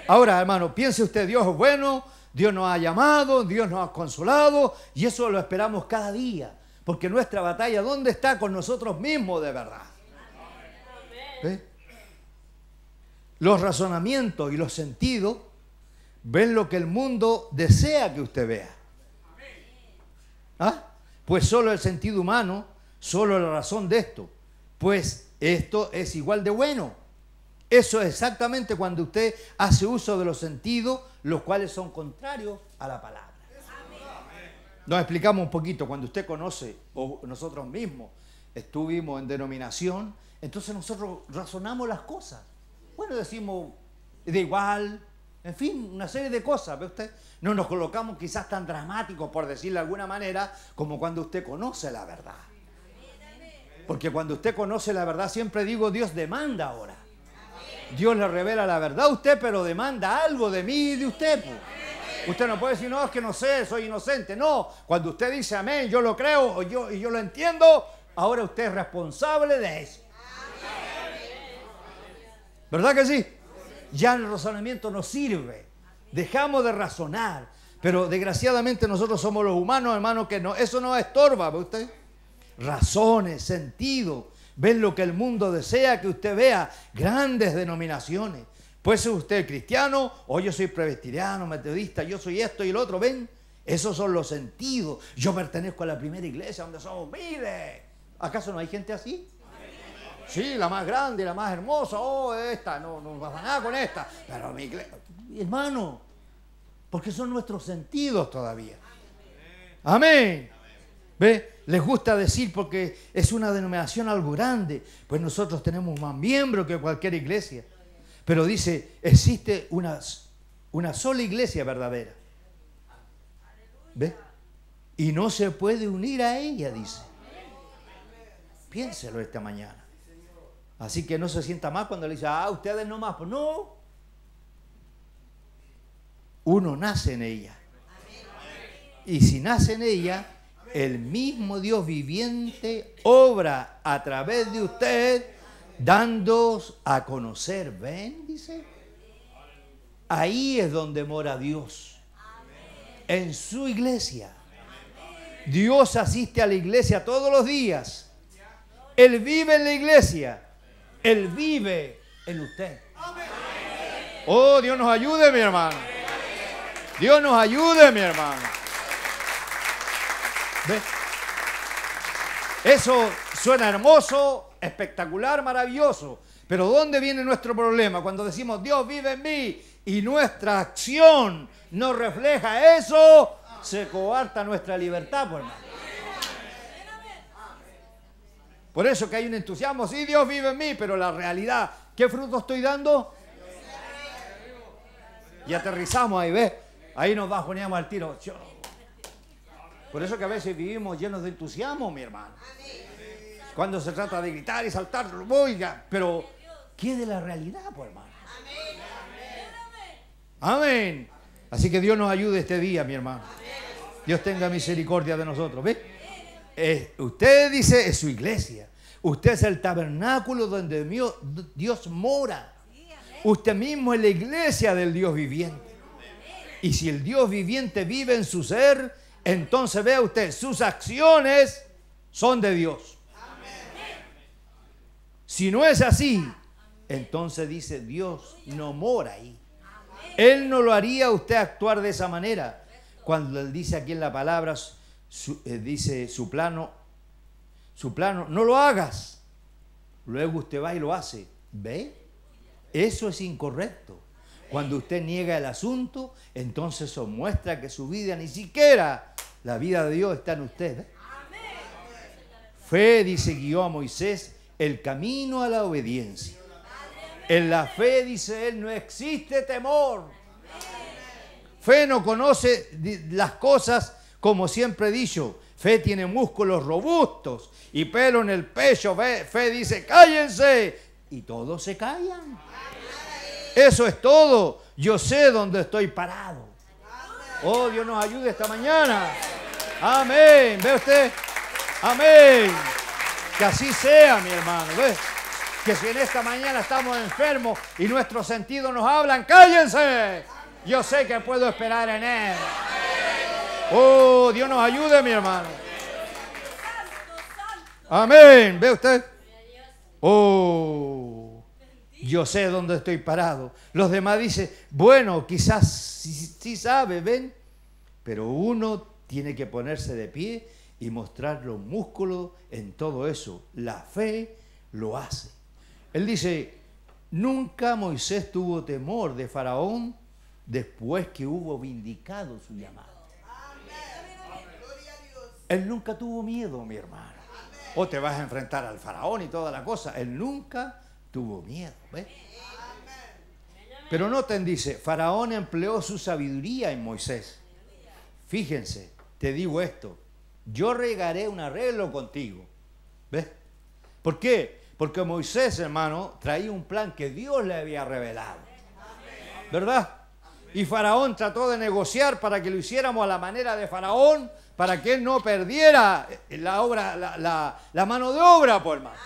Ahora, hermano, piense usted, Dios es bueno, Dios nos ha llamado, Dios nos ha consolado y eso lo esperamos cada día. Porque nuestra batalla, ¿dónde está? Con nosotros mismos de verdad. ¿Ve? Los razonamientos y los sentidos ven lo que el mundo desea que usted vea. ¿Ah? Pues solo el sentido humano, solo la razón de esto. Pues esto es igual de bueno. Eso es exactamente cuando usted hace uso de los sentidos, los cuales son contrarios a la palabra. Nos explicamos un poquito, cuando usted conoce, o nosotros mismos estuvimos en denominación, entonces nosotros razonamos las cosas. Bueno, decimos, de igual, en fin, una serie de cosas, ¿ve usted? No nos colocamos quizás tan dramáticos, por decirlo de alguna manera, como cuando usted conoce la verdad. Porque cuando usted conoce la verdad, siempre digo, Dios demanda ahora. Dios le revela la verdad a usted, pero demanda algo de mí y de usted. Usted no puede decir, no, es que no sé, soy inocente. No, cuando usted dice amén, yo lo creo yo, y yo lo entiendo, ahora usted es responsable de eso. ¿Verdad que sí? Ya el razonamiento no sirve. Dejamos de razonar. Pero desgraciadamente nosotros somos los humanos, hermanos, que no, eso no estorba, ¿ve usted? Razones, sentido, ven lo que el mundo desea que usted vea, grandes denominaciones. Puede ser usted cristiano o yo soy presbiteriano, metodista, yo soy esto y el otro, ven. Esos son los sentidos. Yo pertenezco a la primera iglesia donde somos miles. ¿Acaso no hay gente así? Sí, la más grande, la más hermosa. Oh, esta, no, no pasa nada con esta. Pero mi iglesia, hermano, porque son nuestros sentidos todavía. Amén. ¿Ve? Les gusta decir porque es una denominación algo grande, pues nosotros tenemos más miembros que cualquier iglesia. Pero dice, existe una, una sola iglesia verdadera. ¿Ve? Y no se puede unir a ella, dice. Piénselo esta mañana. Así que no se sienta mal cuando le dice, ah, ustedes no más. Pues no. Uno nace en ella. Y si nace en ella, el mismo Dios viviente obra a través de usted, dándos a conocer. ¿Ven? Dice. Ahí es donde mora Dios. En su iglesia. Dios asiste a la iglesia todos los días. Él vive en la iglesia. Él vive en usted. Oh, Dios nos ayude, mi hermano. Dios nos ayude, mi hermano. Eso suena hermoso, espectacular, maravilloso. Pero ¿dónde viene nuestro problema? Cuando decimos Dios vive en mí y nuestra acción no refleja eso, se coarta nuestra libertad, pues, hermano. Por eso que hay un entusiasmo, sí, Dios vive en mí, pero la realidad, ¿qué fruto estoy dando? Y aterrizamos ahí, ¿ves? Ahí nos bajoneamos al tiro. Por eso que a veces vivimos llenos de entusiasmo, mi hermano. Cuando se trata de gritar y saltar, oiga, pero ¿qué de la realidad, pues, hermano? Amén. Así que Dios nos ayude este día, mi hermano. Dios tenga misericordia de nosotros. ¿Ve? Eh, usted dice es su iglesia. Usted es el tabernáculo donde Dios mora. Usted mismo es la iglesia del Dios viviente. Y si el Dios viviente vive en su ser, entonces vea usted, sus acciones son de Dios. Si no es así, entonces dice Dios no mora ahí. Él no lo haría usted actuar de esa manera. Cuando él dice aquí en la palabra, eh, dice su plano, su plano, no lo hagas. Luego usted va y lo hace. ¿Ve? Eso es incorrecto. Cuando usted niega el asunto, entonces eso muestra que su vida ni siquiera la vida de Dios está en usted. Fe, dice, guió a Moisés el camino a la obediencia. En la fe, dice él, no existe temor. Fe no conoce las cosas como siempre he dicho. Fe tiene músculos robustos y pelo en el pecho. Fe, fe dice, cállense. Y todos se callan. Eso es todo. Yo sé dónde estoy parado. Oh, Dios nos ayude esta mañana. Amén. ¿Ve usted? Amén. Que así sea, mi hermano. ¿Ve? Que si en esta mañana estamos enfermos y nuestros sentidos nos hablan, cállense. Yo sé que puedo esperar en Él. Oh, Dios nos ayude, mi hermano. Amén. ¿Ve usted? Oh, yo sé dónde estoy parado. Los demás dicen, bueno, quizás sí, sí sabe, ven. Pero uno tiene que ponerse de pie y mostrar los músculos en todo eso. La fe lo hace. Él dice, nunca Moisés tuvo temor de Faraón después que hubo vindicado su llamado. Él nunca tuvo miedo, mi hermano. O te vas a enfrentar al faraón y toda la cosa. Él nunca tuvo miedo. ¿ves? Pero noten, dice, Faraón empleó su sabiduría en Moisés. Fíjense, te digo esto, yo regaré un arreglo contigo. ¿Ves? ¿Por qué? Porque Moisés, hermano, traía un plan que Dios le había revelado. ¿Verdad? Y Faraón trató de negociar para que lo hiciéramos a la manera de Faraón, para que él no perdiera la, obra, la, mano de obra, por hermano.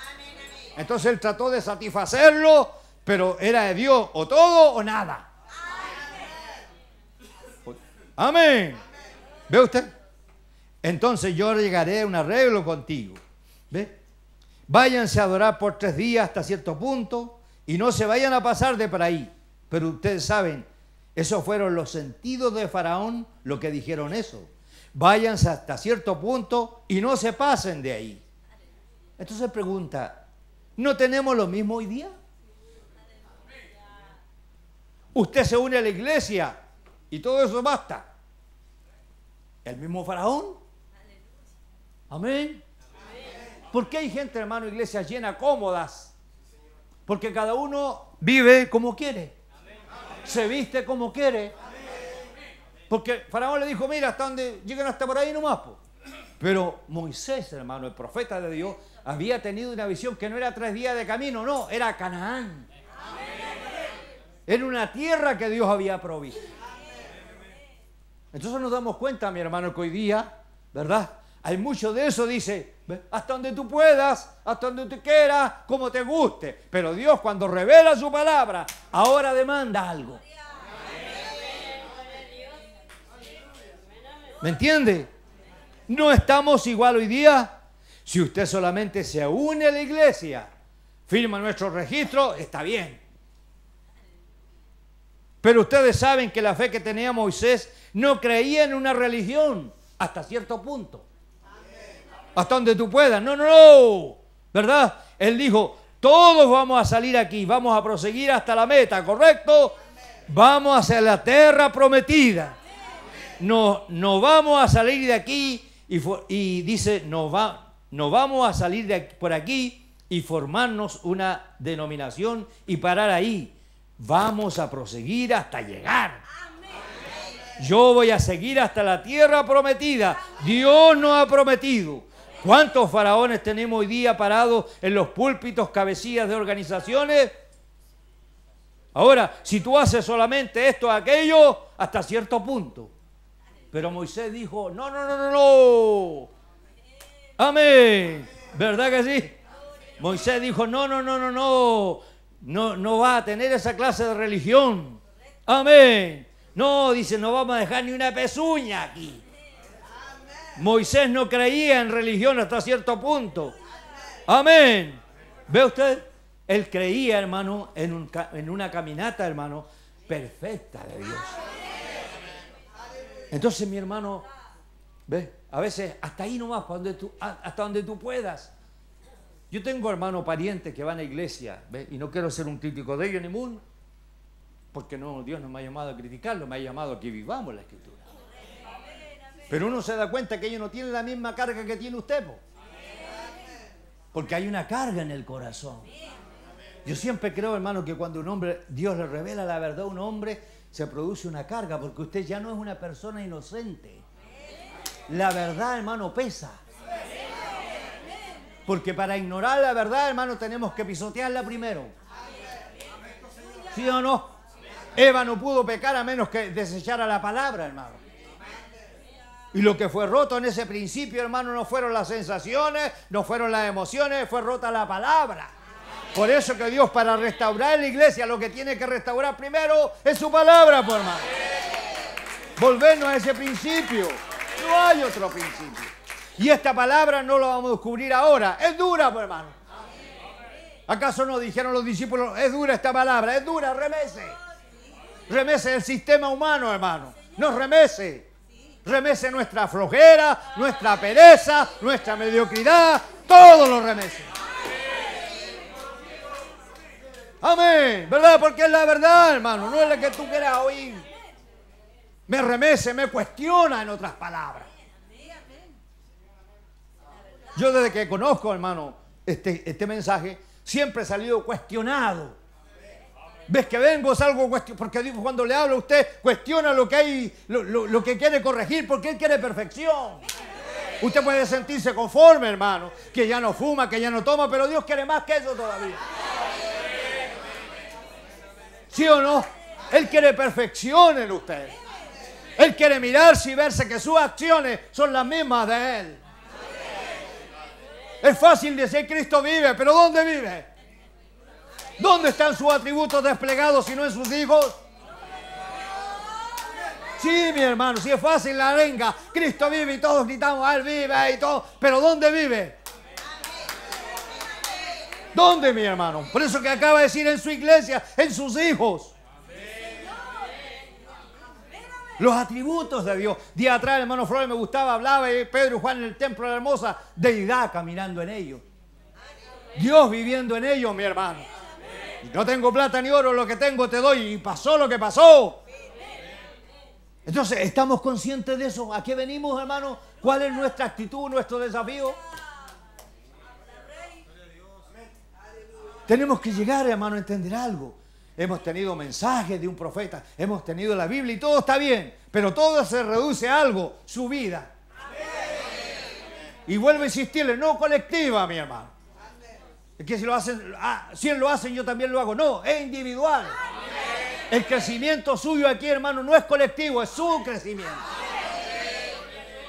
Entonces él trató de satisfacerlo, pero era de Dios o todo o nada. Amén. ¿Ve usted? Entonces yo llegaré a un arreglo contigo. ¿Ve? Váyanse a adorar por tres días hasta cierto punto y no se vayan a pasar de por ahí. Pero ustedes saben, esos fueron los sentidos de Faraón lo que dijeron eso. Váyanse hasta cierto punto y no se pasen de ahí. Entonces pregunta, ¿no tenemos lo mismo hoy día? Usted se une a la iglesia y todo eso basta. El mismo faraón. Amén. ¿Por qué hay gente, hermano, iglesias llenas, cómodas? Porque cada uno vive como quiere. Se viste como quiere. Porque Faraón le dijo, mira, hasta donde llegan hasta por ahí nomás. po". Pero Moisés, hermano, el profeta de Dios, había tenido una visión que no era tres días de camino, no, era Canaán. Era una tierra que Dios había provisto. Entonces nos damos cuenta, mi hermano, que hoy día, ¿verdad? Hay mucho de eso, dice, "Ve, hasta donde tú puedas, hasta donde tú quieras, como te guste. Pero Dios cuando revela su palabra, ahora demanda algo. ¿Me entiende? No estamos igual hoy día. Si usted solamente se une a la iglesia, firma nuestro registro, está bien. Pero ustedes saben que la fe que tenía Moisés no creía en una religión hasta cierto punto. Hasta donde tú puedas. No, no, no. ¿Verdad? Él dijo, todos vamos a salir aquí, vamos a proseguir hasta la meta, ¿correcto? Vamos hacia la tierra prometida. No, no vamos a salir de aquí y, dice, no, va, no vamos a salir de aquí- por aquí y formarnos una denominación y parar ahí. Vamos a proseguir hasta llegar. Yo voy a seguir hasta la tierra prometida. Dios nos ha prometido. ¿Cuántos faraones tenemos hoy día parados en los púlpitos, cabecillas de organizaciones? Ahora, si tú haces solamente esto aquello, hasta cierto punto. Pero Moisés dijo, no, no, no, no, no. Amén. ¿Verdad que sí? Moisés dijo, no, no, no, no, no. No, no va a tener esa clase de religión. Amén. No, dice, no vamos a dejar ni una pezuña aquí. Moisés no creía en religión hasta cierto punto. Amén. ¿Ve usted? Él creía, hermano, en, una caminata, hermano, perfecta de Dios. Entonces, mi hermano, ve, a veces hasta ahí nomás, donde tú, hasta donde tú puedas. Yo tengo hermanos parientes que van a iglesia, ¿ve? y no quiero ser un crítico de ellos ni mundo, porque no, Dios no me ha llamado a criticarlo, me ha llamado a que vivamos la escritura. Pero uno se da cuenta que ellos no tienen la misma carga que tiene usted, po. porque hay una carga en el corazón. Yo siempre creo, hermano, que cuando un hombre, Dios le revela la verdad a un hombre, se produce una carga porque usted ya no es una persona inocente. La verdad, hermano, pesa. Porque para ignorar la verdad, hermano, tenemos que pisotearla primero. ¿Sí o no? Eva no pudo pecar a menos que desechara la palabra, hermano. Y lo que fue roto en ese principio, hermano, no fueron las sensaciones, no fueron las emociones, fue rota la palabra. Por eso que Dios para restaurar la iglesia lo que tiene que restaurar primero es su palabra, por hermano. Volvernos a ese principio. No hay otro principio. Y esta palabra no la vamos a descubrir ahora. Es dura, por hermano. ¿Acaso no dijeron los discípulos, es dura esta palabra? Es dura, remece. Remece el sistema humano, hermano. Nos remece. Remece nuestra flojera, nuestra pereza, nuestra mediocridad. Todo lo remece. Amén. ¿Verdad? Porque es la verdad, hermano. No es la que tú quieras oír. Me remece, me cuestiona, en otras palabras. Yo desde que conozco, hermano, este, este mensaje, siempre he salido cuestionado. ¿Ves que vengo? Salgo. Porque cuando le hablo a usted, cuestiona lo que hay, lo, lo que quiere corregir, porque él quiere perfección. Usted puede sentirse conforme, hermano, que ya no fuma, que ya no toma, pero Dios quiere más que eso todavía. ¿Sí o no? Él quiere perfección en usted. Él quiere mirarse y verse que sus acciones son las mismas de Él. Es fácil decir Cristo vive, pero ¿dónde vive? ¿Dónde están sus atributos desplegados si no en sus hijos? Sí, mi hermano, si es fácil la venga. Cristo vive y todos gritamos, Él vive y todo. Pero ¿dónde vive? ¿Dónde, mi hermano? Por eso que acaba de decir en su iglesia, en sus hijos. Los atributos de Dios. Día atrás, hermano Flores me gustaba, hablaba y Pedro y Juan en el templo de la hermosa deidad caminando en ellos. Dios viviendo en ellos, mi hermano. No tengo plata ni oro, lo que tengo te doy. Y pasó lo que pasó. Entonces, ¿estamos conscientes de eso? ¿A qué venimos, hermano? ¿Cuál es nuestra actitud, nuestro desafío? Tenemos que llegar, hermano, a entender algo. Hemos tenido mensajes de un profeta, hemos tenido la Biblia y todo está bien, pero todo se reduce a algo, su vida. Y vuelvo a insistirle, no colectiva, mi hermano. Es que si lo hacen, ah, si él lo hacen, yo también lo hago. No, es individual. El crecimiento suyo aquí, hermano, no es colectivo, es su crecimiento.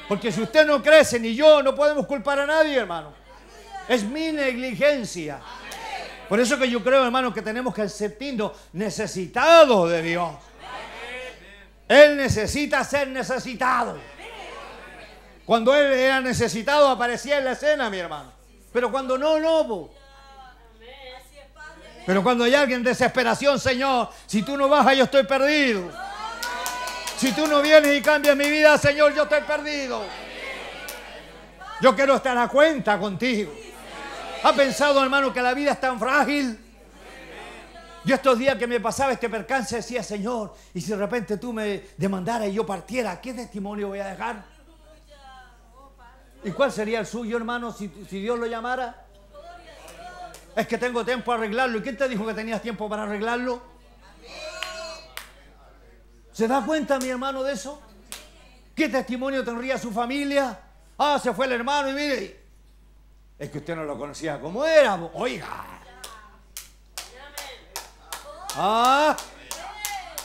Porque si usted no crece, ni yo, no podemos culpar a nadie, hermano. Es mi negligencia. Por eso que yo creo, hermano, que tenemos que sentirnos necesitados de Dios. Él necesita ser necesitado. Cuando él era necesitado aparecía en la escena, mi hermano. Pero cuando no, no. Pero cuando hay alguien en desesperación, Señor, si tú no bajas, yo estoy perdido. Si tú no vienes y cambias mi vida, Señor, yo estoy perdido. Yo quiero estar a cuenta contigo. ¿Ha pensado, hermano, que la vida es tan frágil? Yo estos días que me pasaba este percance decía, Señor, y si de repente tú me demandaras y yo partiera, ¿qué testimonio voy a dejar? ¿Y cuál sería el suyo, hermano, si, si Dios lo llamara? Es que tengo tiempo para arreglarlo. ¿Y quién te dijo que tenías tiempo para arreglarlo? ¿Se da cuenta, mi hermano, de eso? ¿Qué testimonio tendría su familia? Ah, se fue el hermano y mire, es que usted no lo conocía como era. Oiga. Ah.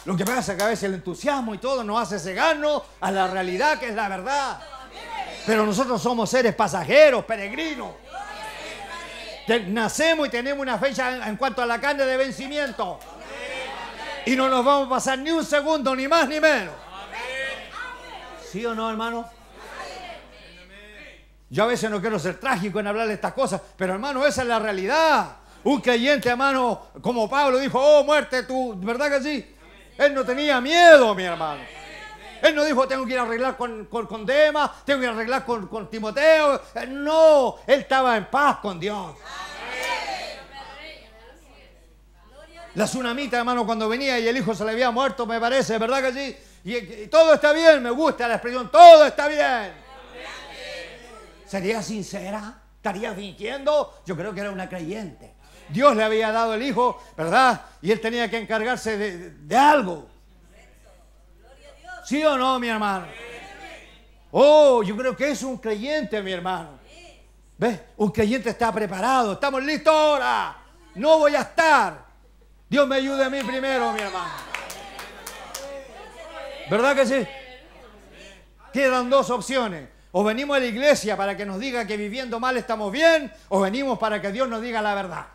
Lo que pasa es que a veces el entusiasmo y todo nos hace cegarnos a la realidad que es la verdad. Pero nosotros somos seres pasajeros, peregrinos. Nacemos y tenemos una fecha en cuanto a la carne de vencimiento. Y no nos vamos a pasar ni un segundo, ni más ni menos. ¿Sí o no, hermano? Yo a veces no quiero ser trágico en hablar de estas cosas, pero hermano, esa es la realidad. Un creyente, hermano, como Pablo dijo, oh muerte tú, ¿verdad que sí? Él no tenía miedo, mi hermano. Él no dijo, tengo que ir a arreglar con, con, Dema, tengo que ir a arreglar con, con Timoteo. Eh, no, él estaba en paz con Dios. La tsunamita, hermano, cuando venía y el hijo se le había muerto, me parece, ¿verdad que sí? y todo está bien, me gusta la expresión, todo está bien. ¿Sería sincera? ¿Estaría fingiendo? Yo creo que era una creyente. Dios le había dado el hijo, ¿verdad? Y él tenía que encargarse de, algo. ¿Sí o no, mi hermano? Oh, yo creo que es un creyente, mi hermano. ¿Ves? Un creyente está preparado. Estamos listos ahora. No voy a estar. Dios me ayude a mí primero, mi hermano. ¿Verdad que sí? Quedan dos opciones. O venimos a la iglesia para que nos diga que viviendo mal estamos bien, o venimos para que Dios nos diga la verdad.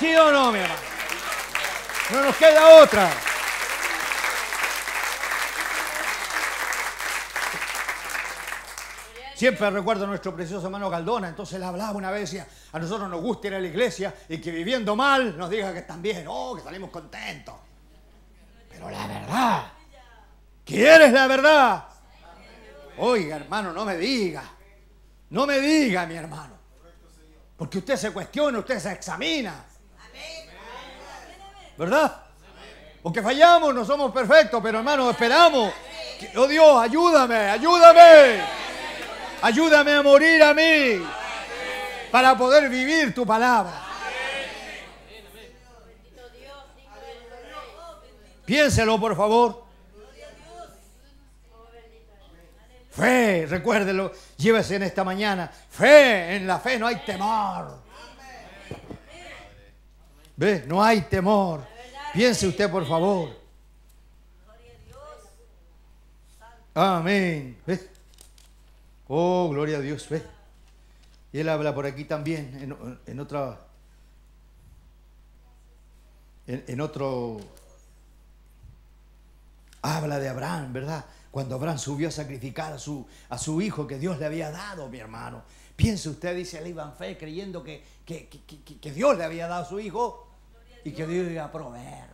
¿Sí o no, mi hermano? No nos queda otra. Siempre recuerdo a nuestro precioso hermano Galdona, entonces él hablaba una vez decía, a nosotros nos gusta ir a la iglesia y que viviendo mal nos diga que están bien, oh, que salimos contentos. Pero la verdad, ¿quieres la verdad? Oiga, hermano, no me diga, no me diga, mi hermano, porque usted se cuestiona, usted se examina. ¿Verdad? Porque fallamos, no somos perfectos, pero hermano, esperamos. Oh Dios, ayúdame, ayúdame. Ayúdame a morir a mí para poder vivir tu palabra. Piénselo, por favor. Fe, recuérdelo, llévese en esta mañana. Fe, en la fe no hay temor. ¿Ve? No hay temor. Piense usted, por favor. Amén. Oh, gloria a Dios, ve. Y él habla por aquí también, en, otra. En, otro. Habla de Abraham, ¿verdad? Cuando Abraham subió a sacrificar a su, a su hijo que Dios le había dado, mi hermano. Piense usted, dice, él iba fe creyendo que, que, que, Dios le había dado a su hijo y que Dios iba a proveer.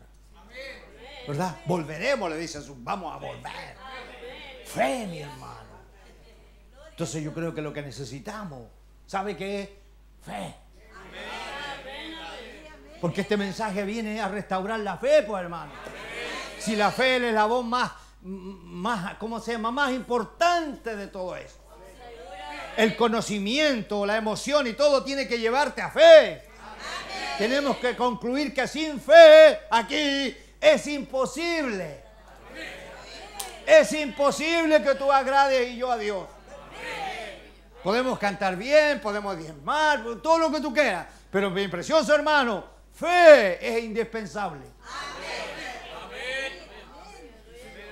¿Verdad? Volveremos, le dice, vamos a volver. Fe, mi hermano. Entonces yo creo que lo que necesitamos, ¿sabe qué es? Fe. Porque este mensaje viene a restaurar la fe, pues hermano. Si la fe es la voz más, más, ¿cómo se llama? Más importante de todo eso. El conocimiento, la emoción y todo tiene que llevarte a fe. Tenemos que concluir que sin fe aquí es imposible. Es imposible que tú agrades y yo a Dios. Podemos cantar bien, podemos diezmar, todo lo que tú quieras. Pero mi precioso hermano, fe es indispensable.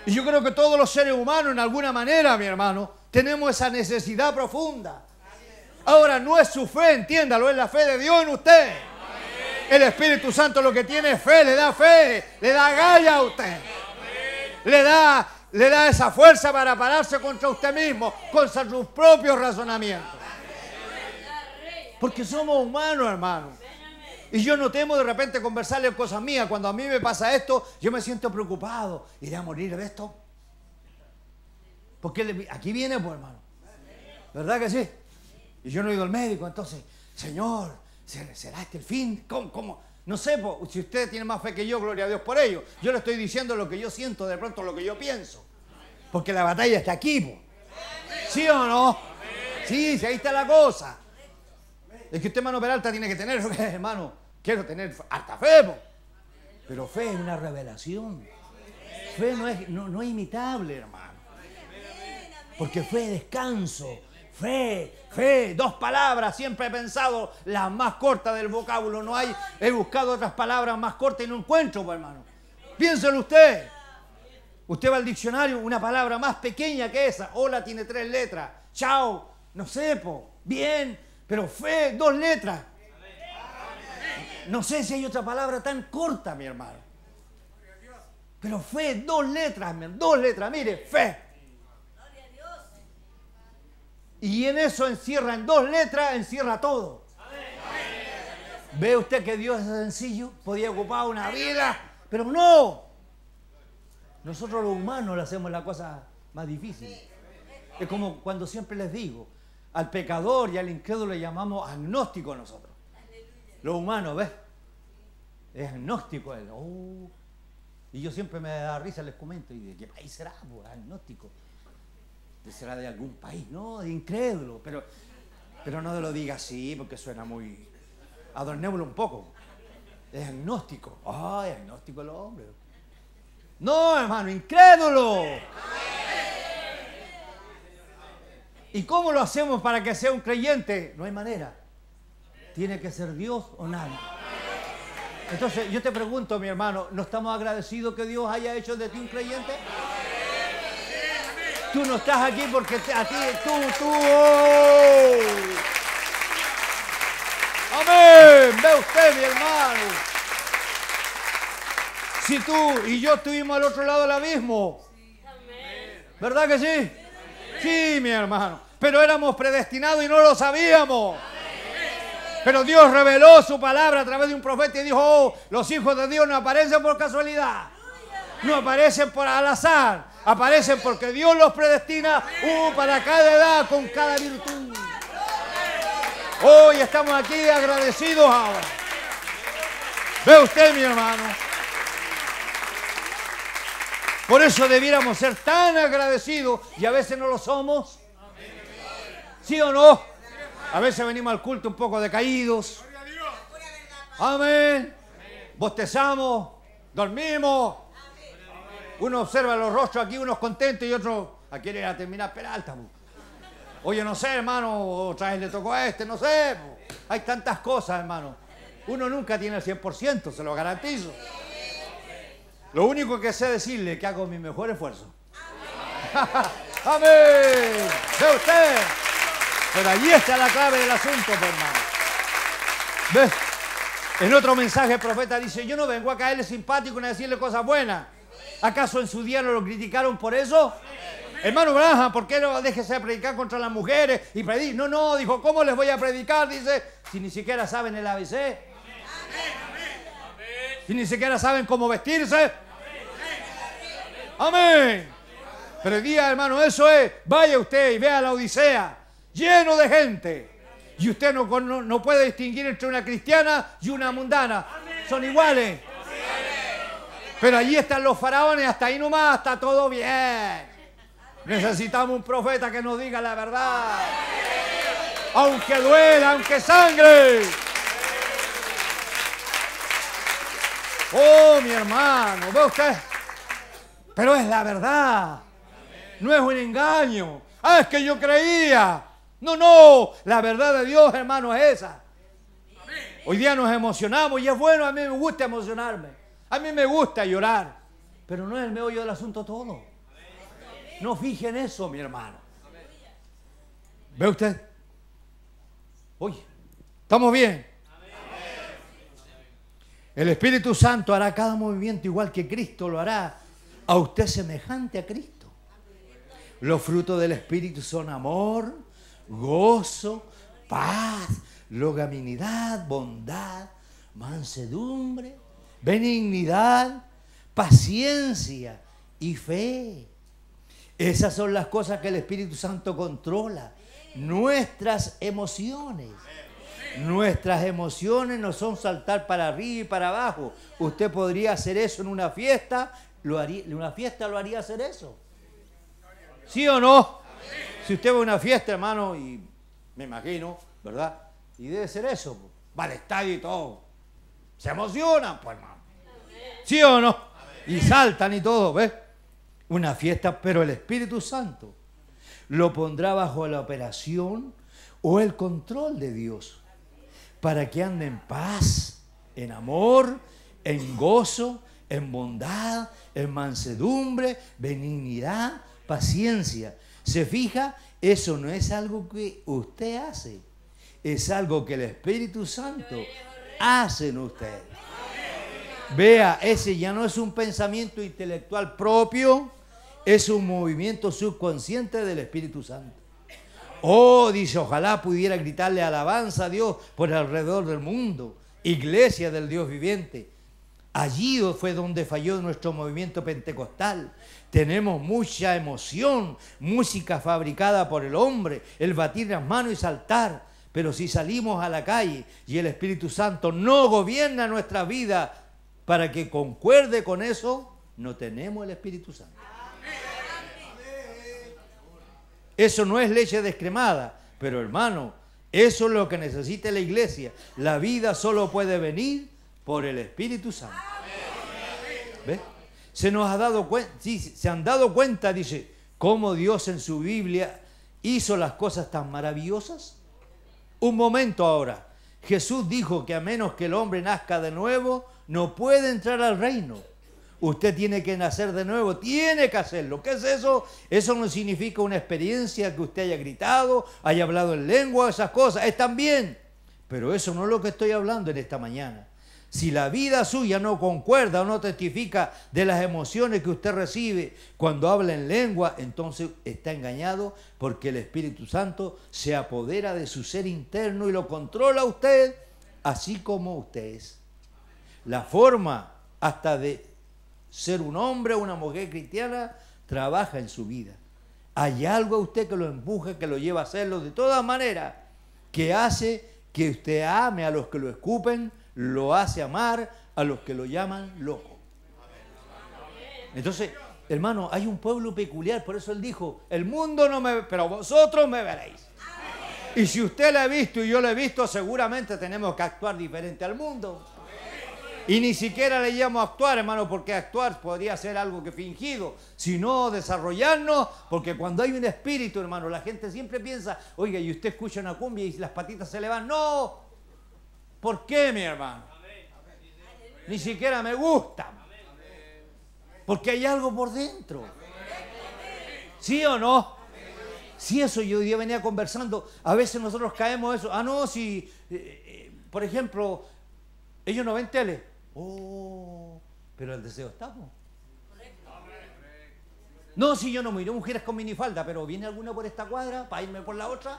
Y yo creo que todos los seres humanos, en alguna manera, mi hermano, tenemos esa necesidad profunda. Ahora, no es su fe, entiéndalo, es la fe de Dios en usted. El Espíritu Santo lo que tiene es fe, le da fe, le da galla a usted. Le da le da esa fuerza para pararse contra usted mismo, contra sus propios razonamientos. Porque somos humanos, hermano. Y yo no temo de repente conversarle cosas mías. Cuando a mí me pasa esto, yo me siento preocupado. ¿Iré a morir de esto? Porque aquí viene, pues, hermano. ¿Verdad que sí? Y yo no he ido al médico, entonces, Señor, ¿será este el fin? ¿Cómo? cómo? No sé, si usted tiene más fe que yo, gloria a Dios por ello. Yo le estoy diciendo lo que yo siento, de pronto lo que yo pienso. Porque la batalla está aquí, ¿Sí o no? Sí, sí, ahí está la cosa. Es que usted, hermano Peralta, tiene que tener, hermano, quiero tener harta fe, pero fe es una revelación. Fe no es, no, es imitable, hermano. Porque fe es descanso. Fe, fe, dos palabras, siempre he pensado las más cortas del vocábulo. No hay, he buscado otras palabras más cortas y no encuentro, pues, hermano. Piénselo usted. Usted va al diccionario, una palabra más pequeña que esa. Hola tiene tres letras. Chao, no sé. Bien, pero fe, dos letras. No sé si hay otra palabra tan corta, mi hermano. Pero fe, dos letras, dos letras, mire, fe. Y en eso encierra, en dos letras, encierra todo. ¿Ve usted que Dios es sencillo? Podía ocupar una vida, pero no. Nosotros los humanos le hacemos la cosa más difícil. Es como cuando siempre les digo, al pecador y al incrédulo le llamamos agnóstico nosotros. Los humanos, ¿ves? Es agnóstico él. Oh. Y yo siempre me da risa, les comento, ¿y de qué país será? Pues, agnóstico. ¿Será de algún país? No, de incrédulo. Pero, pero no lo diga así porque suena muy... Adornémoslo un poco. Es agnóstico. Ay, agnóstico el hombre. No, hermano, incrédulo. ¿Y cómo lo hacemos para que sea un creyente? No hay manera. Tiene que ser Dios o nadie. Entonces yo te pregunto, mi hermano, ¿no estamos agradecidos que Dios haya hecho de ti un creyente? Tú no estás aquí porque a ti, tú, tú. Oh. Amén. Ve usted, mi hermano. Si tú y yo estuvimos al otro lado del abismo. ¿Verdad que sí? Sí, mi hermano. Pero éramos predestinados y no lo sabíamos. Pero Dios reveló su palabra a través de un profeta y dijo, oh, los hijos de Dios no aparecen por casualidad. No aparecen por al azar. Aparecen porque Dios los predestina uh, para cada edad con cada virtud. Hoy estamos aquí agradecidos ahora. Ve usted, mi hermano. Por eso debiéramos ser tan agradecidos y a veces no lo somos. ¿Sí o no? A veces venimos al culto un poco decaídos. Amén. Bostezamos, dormimos. Uno observa los rostros aquí, unos contentos y otros a quiere ir a terminar Peralta. Oye, no sé, hermano, otra vez le tocó a este, no sé. Hay tantas cosas, hermano. Uno nunca tiene el 100%, se lo garantizo. Lo único que sé decirle es que hago mi mejor esfuerzo. Amén. Ve usted. Pero allí está la clave del asunto, hermano. ¿Ves? En otro mensaje el profeta dice, yo no vengo a caerle simpático ni a decirle cosas buenas. ¿Acaso en su día no lo criticaron por eso? Hermano Braham, ¿por qué no déjese de predicar contra las mujeres y predicar? No, no, dijo, ¿cómo les voy a predicar? Dice, si ni siquiera saben el ABC. Si ni siquiera saben cómo vestirse. Amén. Pero el día, hermano, eso es, vaya usted y vea la Odisea, lleno de gente. Y usted no, no, puede distinguir entre una cristiana y una mundana. Son iguales. Pero allí están los faraones, hasta ahí nomás, está todo bien. Necesitamos un profeta que nos diga la verdad. Aunque duela, aunque sangre. Oh, mi hermano, ¿ve usted? Pero es la verdad. No es un engaño. Ah, es que yo creía. No, no. La verdad de Dios, hermano, es esa. Hoy día nos emocionamos y es bueno, a mí me gusta emocionarme. A mí me gusta llorar. Pero no es el meollo del asunto todo. No fije en eso, mi hermano. ¿Ve usted? Oye, ¿estamos bien? El Espíritu Santo hará cada movimiento igual que Cristo lo hará a usted semejante a Cristo. Los frutos del Espíritu son amor, gozo, paz, logaminidad, bondad, mansedumbre, benignidad, paciencia y fe. Esas son las cosas que el Espíritu Santo controla. Nuestras emociones. Nuestras emociones no son saltar para arriba y para abajo. Usted podría hacer eso en una fiesta. Lo haría, una fiesta lo haría hacer eso. ¿Sí o no? Si usted va a una fiesta, hermano, y me imagino, ¿verdad? Y debe ser eso. Va estadio y todo. Se emocionan, pues, hermano. ¿Sí o no? Y saltan y todo, ¿ves? una fiesta, pero el Espíritu Santo lo pondrá bajo la operación o el control de Dios para que ande en paz, en amor, en gozo, en bondad, en mansedumbre, benignidad, paciencia. ¿Se fija? Eso no es algo que usted hace, es algo que el Espíritu Santo hace en usted. Vea, ese ya no es un pensamiento intelectual propio, es un movimiento subconsciente del Espíritu Santo. Oh, dice, ojalá pudiera gritarle alabanza a Dios por alrededor del mundo, iglesia del Dios viviente. Allí fue donde falló nuestro movimiento pentecostal. Tenemos mucha emoción, música fabricada por el hombre, el batir las manos y saltar. Pero si salimos a la calle y el Espíritu Santo no gobierna nuestra vida para que concuerde con eso, no tenemos el Espíritu Santo. Eso no es leche descremada, pero hermano, eso es lo que necesita la iglesia. La vida solo puede venir por el Espíritu Santo. ¿Ves? se nos ha dado cuenta, sí, se han dado cuenta, dice, cómo Dios en su Biblia hizo las cosas tan maravillosas. Un momento ahora. Jesús dijo que a menos que el hombre nazca de nuevo, no puede entrar al reino. Usted tiene que nacer de nuevo, tiene que hacerlo. ¿Qué es eso? Eso no significa una experiencia que usted haya gritado, haya hablado en lengua, esas cosas. Están bien. Pero eso no es lo que estoy hablando en esta mañana. Si la vida suya no concuerda o no testifica de las emociones que usted recibe cuando habla en lengua, entonces está engañado porque el Espíritu Santo se apodera de su ser interno y lo controla a usted así como usted es. La forma hasta de ser un hombre o una mujer cristiana trabaja en su vida. Hay algo a usted que lo empuja, que lo lleva a hacerlo de todas maneras, que hace que usted ame a los que lo escupen, lo hace amar a los que lo llaman loco. Entonces, hermano, hay un pueblo peculiar, por eso él dijo, el mundo no me ve, pero vosotros me veréis. Y si usted lo ha visto y yo lo he visto, seguramente tenemos que actuar diferente al mundo. Y ni siquiera le llamo actuar, hermano, porque actuar podría ser algo que fingido, sino desarrollarnos, porque cuando hay un espíritu, hermano, la gente siempre piensa, oiga, y usted escucha una cumbia y las patitas se le van. No, ¿Por qué, mi hermano? Ni siquiera me gusta. Porque hay algo por dentro. ¿Sí o no? Si eso yo hoy día venía conversando, a veces nosotros caemos eso. Ah, no, si, eh, eh, por ejemplo, ellos no ven tele. Oh, pero el deseo está. No, si yo no miro mujeres con minifalda, pero viene alguna por esta cuadra para irme por la otra.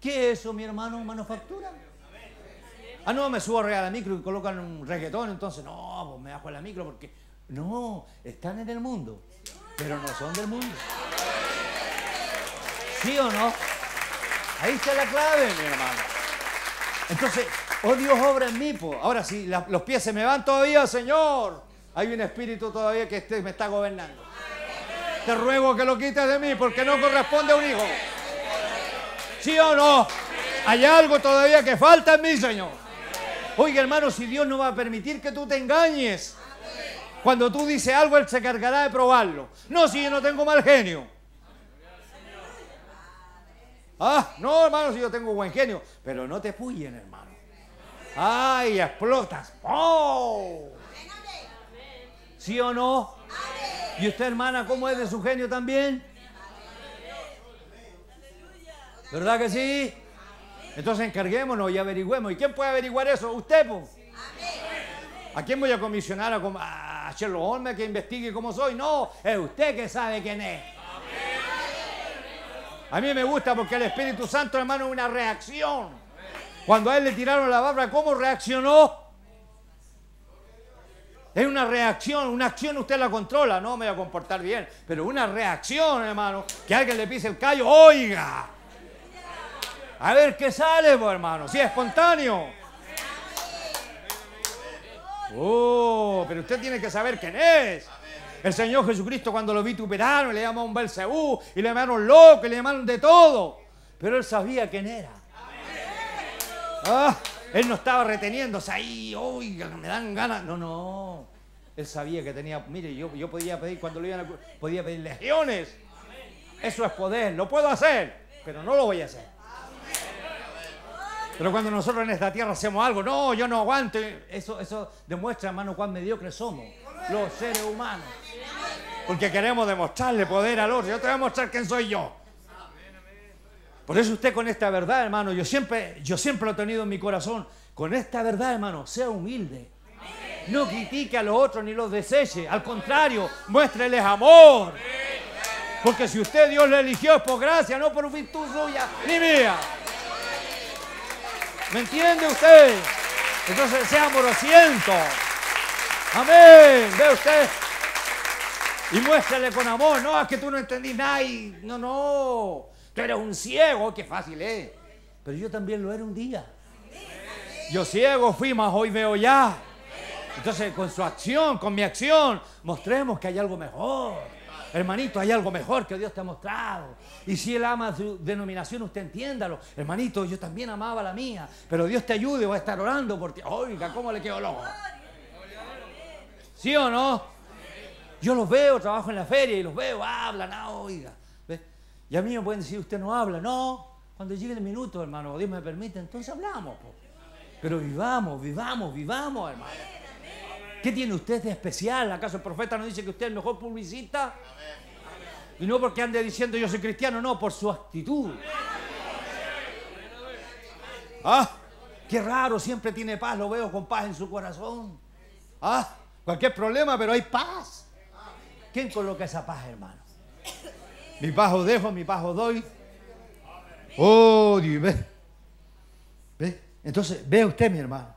¿Qué es eso, mi hermano? Manufactura. Ah, no, me subo arriba de la micro y colocan un reggaetón, entonces no, pues me bajo la micro porque. No, están en el mundo, pero no son del mundo. ¿Sí o no? Ahí está la clave, mi hermano. Entonces, oh Dios obra en mí, pues. Ahora si los pies se me van todavía, Señor. Hay un espíritu todavía que este me está gobernando. Te ruego que lo quites de mí porque no corresponde a un hijo. ¿Sí o no? Hay algo todavía que falta en mí, Señor. Oiga, hermano, si Dios no va a permitir que tú te engañes. Cuando tú dices algo, Él se cargará de probarlo. No, si yo no tengo mal genio. Ah, no, hermano, si yo tengo buen genio. Pero no te puyen, hermano. Ay, explotas. ¡Oh! ¿Sí o no? ¿Y usted, hermana, cómo es de su genio también? ¿Verdad que sí? Entonces encarguémonos y averigüemos. ¿Y quién puede averiguar eso? Usted, pues. ¿A quién voy a comisionar? ¿A, a Sherlock Holmes que investigue cómo soy? No, es usted que sabe quién es. A mí me gusta porque el Espíritu Santo, hermano, es una reacción. Cuando a él le tiraron la barra, ¿cómo reaccionó? Es una reacción, una acción usted la controla, no me voy a comportar bien, pero una reacción, hermano, que alguien le pise el callo, oiga, a ver qué sale, pues, hermano. Si es espontáneo. Oh, pero usted tiene que saber quién es. El Señor Jesucristo cuando lo vituperaron, le llamaron Belcebú, y le llamaron loco, y le llamaron de todo. Pero él sabía quién era. Ah, él no estaba reteniéndose ahí, oiga, me dan ganas. No, no. Él sabía que tenía, mire, yo, yo podía pedir, cuando lo iban a, podía pedir legiones. Eso es poder, lo puedo hacer, pero no lo voy a hacer. Pero cuando nosotros en esta tierra hacemos algo, no, yo no aguanto, eso, eso demuestra, hermano, cuán mediocres somos los seres humanos. Porque queremos demostrarle poder al otro. Yo te voy a mostrar quién soy yo. Por eso usted con esta verdad, hermano, yo siempre, yo siempre lo he tenido en mi corazón. Con esta verdad, hermano, sea humilde. No critique a los otros ni los deseche. Al contrario, muéstreles amor. Porque si usted Dios le eligió es por gracia, no por virtud suya ni mía. ¿Me entiende usted? Entonces sea amorosiento. Amén. ¿Ve usted? Y muéstrale con amor. No, es que tú no entendí nada. No, no. Tú eres un ciego. Qué fácil es. Pero yo también lo era un día. Yo ciego fui, mas hoy veo ya. Entonces, con su acción, con mi acción, mostremos que hay algo mejor. Hermanito, hay algo mejor que Dios te ha mostrado. Y si Él ama su denominación, usted entiéndalo. Hermanito, yo también amaba la mía. Pero Dios te ayude, voy a estar orando por ti. Oiga, ¿cómo le quedó loco? ¿Sí o no? Yo los veo, trabajo en la feria y los veo, hablan, ah, oiga. ¿Ve? Y a mí me pueden decir, usted no habla. No, cuando llegue el minuto, hermano, Dios me permite, entonces hablamos. Pero vivamos, vivamos, vivamos, hermano. ¿Qué tiene usted de especial? ¿Acaso el profeta nos dice que usted es el mejor publicista? Y no porque ande diciendo yo soy cristiano, no, por su actitud. Ah, qué raro, siempre tiene paz, lo veo con paz en su corazón. Ah, cualquier problema, pero hay paz. ¿Quién coloca esa paz, hermano? Mi paz os dejo, mi paz os doy. Oh, Dios, ve. ¿Ve? Entonces, ve usted, mi hermano.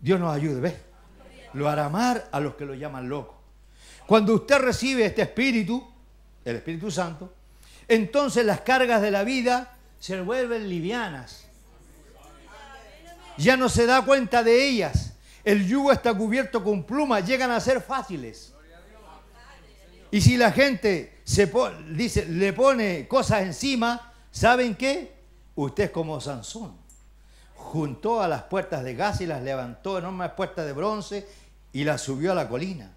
Dios nos ayude, ve. Lo hará amar a los que lo llaman loco. Cuando usted recibe este Espíritu, el Espíritu Santo, entonces las cargas de la vida se vuelven livianas. Ya no se da cuenta de ellas. El yugo está cubierto con plumas, llegan a ser fáciles. Y si la gente se dice, le pone cosas encima, ¿saben qué? Usted es como Sansón. Juntó a las puertas de gas y las levantó enormes puertas de bronce y las subió a la colina.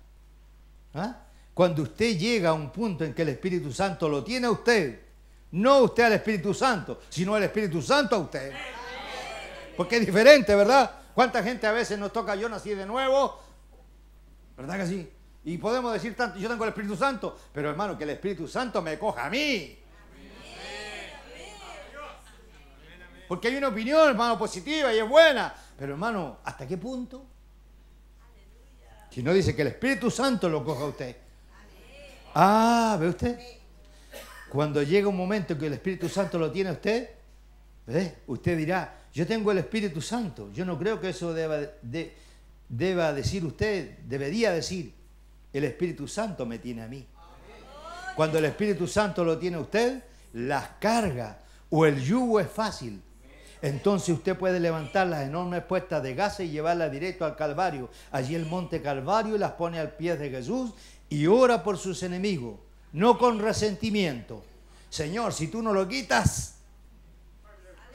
¿Ah? Cuando usted llega a un punto en que el Espíritu Santo lo tiene a usted, no usted al Espíritu Santo, sino el Espíritu Santo a usted. Porque es diferente, ¿verdad? ¿Cuánta gente a veces nos toca yo nací de nuevo? ¿Verdad que sí? Y podemos decir tanto, yo tengo el Espíritu Santo, pero hermano, que el Espíritu Santo me coja a mí. Porque hay una opinión, hermano, positiva y es buena. Pero hermano, ¿hasta qué punto? Si no dice que el Espíritu Santo lo coja a usted. Ah, ¿ve usted? Cuando llega un momento en que el Espíritu Santo lo tiene a usted, ¿ve? usted dirá, yo tengo el Espíritu Santo. Yo no creo que eso deba, de- deba decir usted, debería decir, el Espíritu Santo me tiene a mí. Cuando el Espíritu Santo lo tiene a usted, las cargas o el yugo es fácil. Entonces usted puede levantar las enormes puestas de gas y llevarlas directo al Calvario. Allí el monte Calvario y las pone al pie de Jesús y ora por sus enemigos, no con resentimiento. Señor, si tú no lo quitas,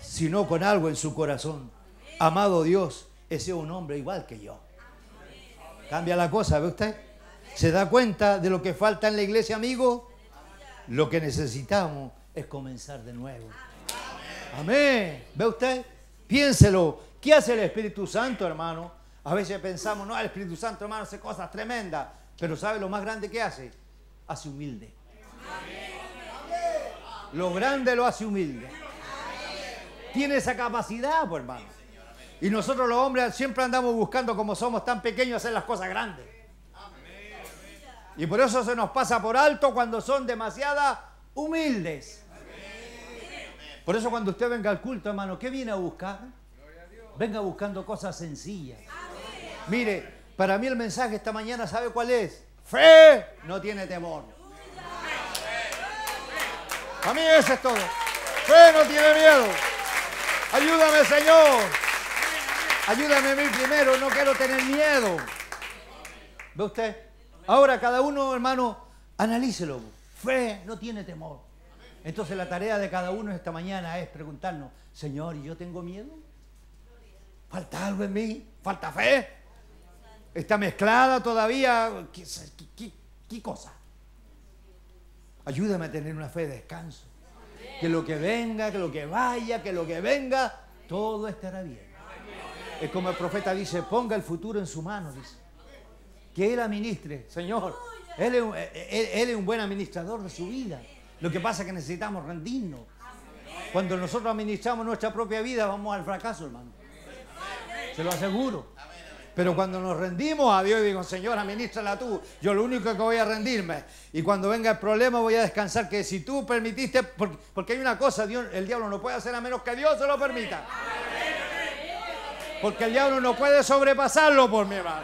sino con algo en su corazón. Amado Dios, ese es un hombre igual que yo. Cambia la cosa, ¿ve usted? ¿Se da cuenta de lo que falta en la iglesia, amigo? Lo que necesitamos es comenzar de nuevo. Amén. ¿Ve usted? Piénselo. ¿Qué hace el Espíritu Santo, hermano? A veces pensamos, no, el Espíritu Santo, hermano, hace cosas tremendas. Pero ¿sabe lo más grande que hace? Hace humilde. Lo grande lo hace humilde. Tiene esa capacidad, pues, hermano. Y nosotros los hombres siempre andamos buscando, como somos tan pequeños, hacer las cosas grandes. Y por eso se nos pasa por alto cuando son demasiadas humildes. Por eso cuando usted venga al culto, hermano, ¿qué viene a buscar? Venga buscando cosas sencillas. Mire, para mí el mensaje esta mañana, ¿sabe cuál es? Fe no tiene temor. A mí eso es todo. Fe no tiene miedo. Ayúdame, Señor. Ayúdame a mí primero, no quiero tener miedo. ¿Ve usted? Ahora cada uno, hermano, analícelo. Fe no tiene temor. Entonces la tarea de cada uno esta mañana es preguntarnos, Señor, ¿y yo tengo miedo? ¿Falta algo en mí? ¿Falta fe? ¿Está mezclada todavía? ¿Qué, cosa? Ayúdame a tener una fe de descanso. Que lo que venga, que lo que vaya, que lo que venga, todo estará bien. Es como el profeta dice, ponga el futuro en su mano, dice. Que él administre, Señor. Él es, un, él- él es un buen administrador de su vida. Lo que pasa es que necesitamos rendirnos. Cuando nosotros administramos nuestra propia vida, vamos al fracaso, hermano. Se lo aseguro. Pero cuando nos rendimos a Dios y digo, Señor, administrala tú, yo lo único que voy a rendirme. Y cuando venga el problema voy a descansar, que si tú permitiste, porque, hay una cosa, Dios, el diablo no puede hacer a menos que Dios se lo permita. Porque el diablo no puede sobrepasarlo por mi hermano.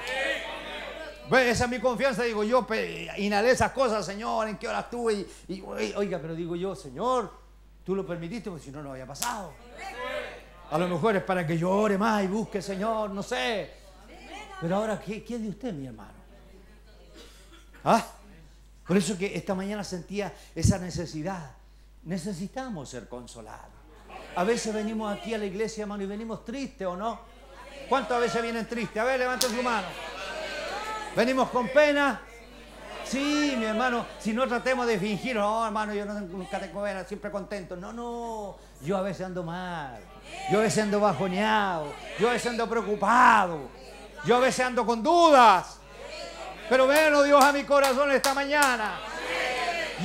Esa es mi confianza, digo yo, pe- inhalé esas cosas, Señor, en qué hora estuve. Y, oiga, pero digo yo, Señor, tú lo permitiste, porque si no, no había pasado. A lo mejor es para que yo ore más y busque, Señor, no sé. Pero ahora, ¿qué, qué es de usted, mi hermano? ¿Ah? Por eso que esta mañana sentía esa necesidad. Necesitamos ser consolados. A veces venimos aquí a la iglesia, hermano, y venimos tristes, ¿o no? ¿Cuántas veces vienen tristes? A ver, levanten su mano. Venimos con pena. Sí, mi hermano, si no tratemos de fingir, no, hermano, yo nunca tengo ganas, siempre contento. No, no, yo a veces ando mal, yo a veces ando bajoneado, yo a veces ando preocupado, yo a veces ando con dudas. Pero ven, Dios, a mi corazón esta mañana.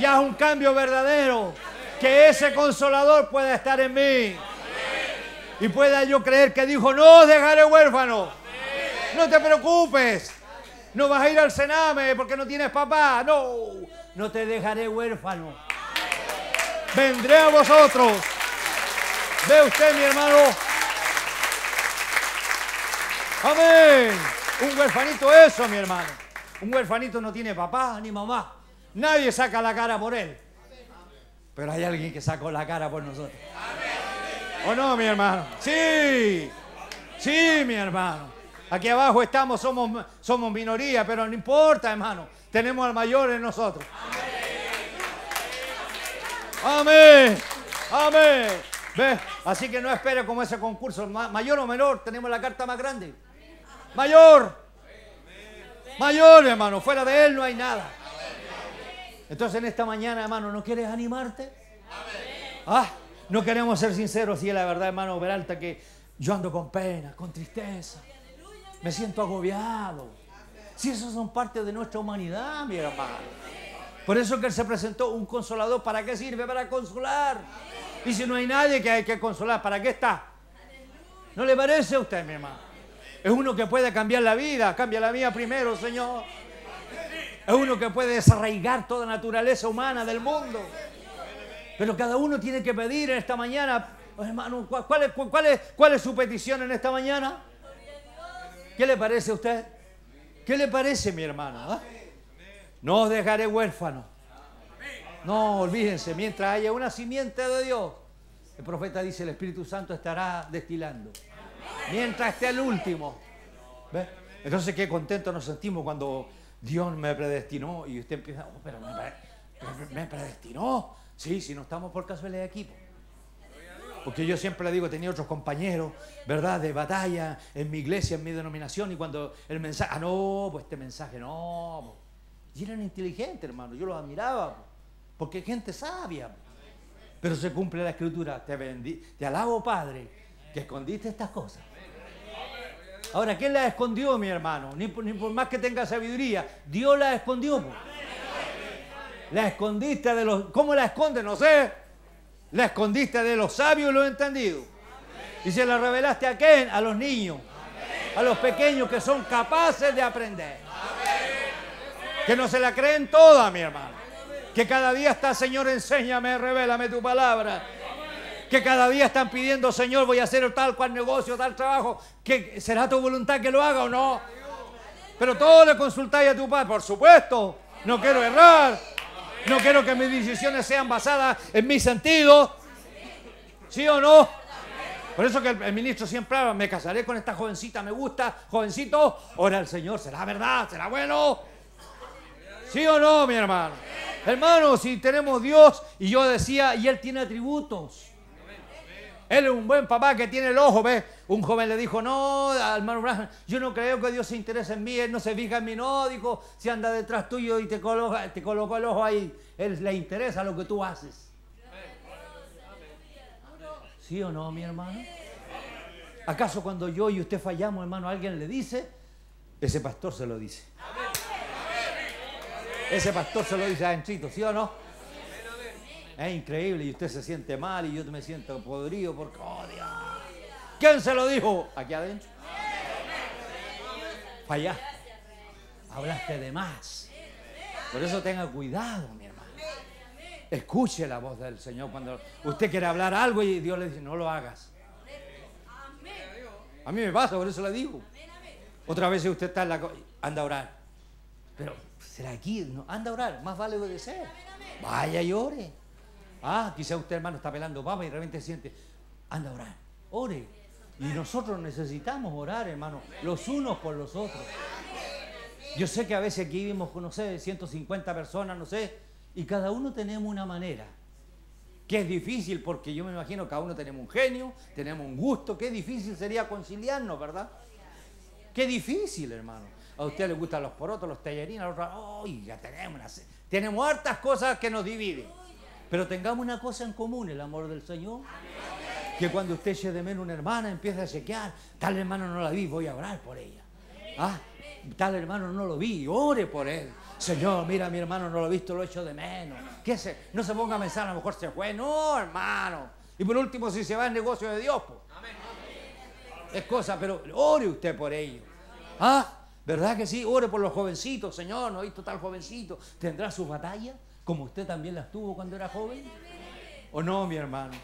Ya es un cambio verdadero. Que ese consolador pueda estar en mí. Y pueda yo creer que dijo, no dejaré huérfano. No te preocupes. No vas a ir al cename porque no tienes papá. No, no te dejaré huérfano. Vendré a vosotros. Ve usted, mi hermano. Amén. Un huérfanito eso, mi hermano. Un huérfanito no tiene papá ni mamá. Nadie saca la cara por él. Pero hay alguien que sacó la cara por nosotros. ¿O no, mi hermano? Sí. Sí, mi hermano. Aquí abajo estamos, somos, somos minoría, pero no importa, hermano. Tenemos al mayor en nosotros. Amén. Amén. ¿Ve? Así que no espere como ese concurso. Mayor o menor, tenemos la carta más grande. Mayor. Mayor, hermano. Fuera de él no hay nada. Entonces en esta mañana, hermano, ¿no quieres animarte? Ah, no queremos ser sinceros y la verdad, hermano Veralta, que yo ando con pena, con tristeza. Me siento agobiado. Si esos son parte de nuestra humanidad, mi hermano. Por eso que Él se presentó un consolador. ¿Para qué sirve? Para consolar. Y si no hay nadie que hay que consolar, ¿para qué está? ¿No le parece a usted, mi hermano? Es uno que puede cambiar la vida. Cambia la mía primero, Señor. Es uno que puede desarraigar toda naturaleza humana del mundo. Pero cada uno tiene que pedir en esta mañana, hermano, ¿cuál es, cuál es, su petición en esta mañana? ¿Qué le parece a usted? ¿Qué le parece, mi hermano? Ah? No os dejaré huérfano. No, olvídense, mientras haya una simiente de Dios, el profeta dice, el Espíritu Santo estará destilando. Mientras esté el último. ¿Ve? Entonces qué contento nos sentimos cuando Dios me predestinó y usted empieza, oh, pero me, predestinó. Sí, si no estamos por casualidad de equipo. Porque yo siempre le digo, tenía otros compañeros, ¿verdad?, de batalla en mi iglesia, en mi denominación, y cuando el mensaje, ah, no, pues este mensaje no. Y eran inteligentes, hermano, yo los admiraba, porque gente sabia. Pero se cumple la escritura, te, te alabo, Padre, que escondiste estas cosas Ahora, ¿quién la escondió, mi hermano? Ni por, más que tenga sabiduría, Dios la escondió. La escondiste de los... ¿Cómo la esconde? No sé. La escondiste de los sabios y los entendidos. Y se la revelaste a quién? A los niños. A los pequeños que son capaces de aprender. Que no se la creen toda, mi hermano. Que cada día está, Señor, enséñame, revélame tu palabra que cada día están pidiendo, Señor, voy a hacer tal cual negocio, tal trabajo, que será tu voluntad que lo haga o no. Pero todo le consultáis a tu Padre, por supuesto. No quiero errar. No quiero que mis decisiones sean basadas en mi sentido. ¿Sí o no? Por eso que el, ministro siempre habla, me casaré con esta jovencita, me gusta, jovencito, ora el Señor, será verdad, será bueno. ¿Sí o no, mi hermano? Hermano, si tenemos Dios, y yo decía, y Él tiene atributos. Él es un buen papá que tiene el ojo, ¿ves? Un joven le dijo, no, hermano yo no creo que Dios se interese en mí, Él no se fija en mí, no, dijo, si anda detrás tuyo y te coloca, te colocó el ojo ahí, Él le interesa lo que tú haces. ¿Sí o no, mi hermano? ¿Acaso cuando yo y usted fallamos, hermano, alguien le dice? Ese pastor se lo dice. Ese pastor se lo dice adentro, ¿sí o no? Es increíble y usted se siente mal y yo me siento podrido porque, oh ¿Quién se lo dijo? Aquí adentro. Falla. Hablaste de más. Por eso tenga cuidado, mi hermano. Escuche la voz del Señor cuando usted quiere hablar algo y Dios le dice, no lo hagas. A mí me pasa, por eso le digo. Otra vez usted está en la... Anda a orar. Pero, ¿será aquí? No, anda a orar. Más vale obedecer. Vaya y ore. Ah, quizá usted, hermano, está pelando papa y de repente siente, anda a orar, ore. Y nosotros necesitamos orar, hermano, los unos por los otros. Yo sé que a veces aquí vivimos, no sé, 150 personas, no sé, y cada uno tenemos una manera. Que es difícil porque yo me imagino que cada uno tenemos un genio, tenemos un gusto, qué difícil sería conciliarnos, ¿verdad? Qué difícil, hermano. A usted le gustan los porotos, los tallarines, a otros, oiga, tenemos, una, tenemos hartas cosas que nos dividen. Pero tengamos una cosa en común, el amor del Señor. Que cuando usted se de menos una hermana, empieza a chequear, tal hermano no la vi, voy a orar por ella. Ah, tal hermano no lo vi, ore por él. Señor, mira, mi hermano no lo he visto, lo he hecho de menos. ¿Qué se? No se ponga a pensar, a lo mejor se fue. No, hermano. Y por último, si se va el negocio de Dios, pues. Es cosa, pero ore usted por ello. Ah, ¿verdad que sí? Ore por los jovencitos, Señor, no he visto tal jovencito. ¿Tendrá sus batallas como usted también las tuvo cuando era joven? ¿O no, mi hermano?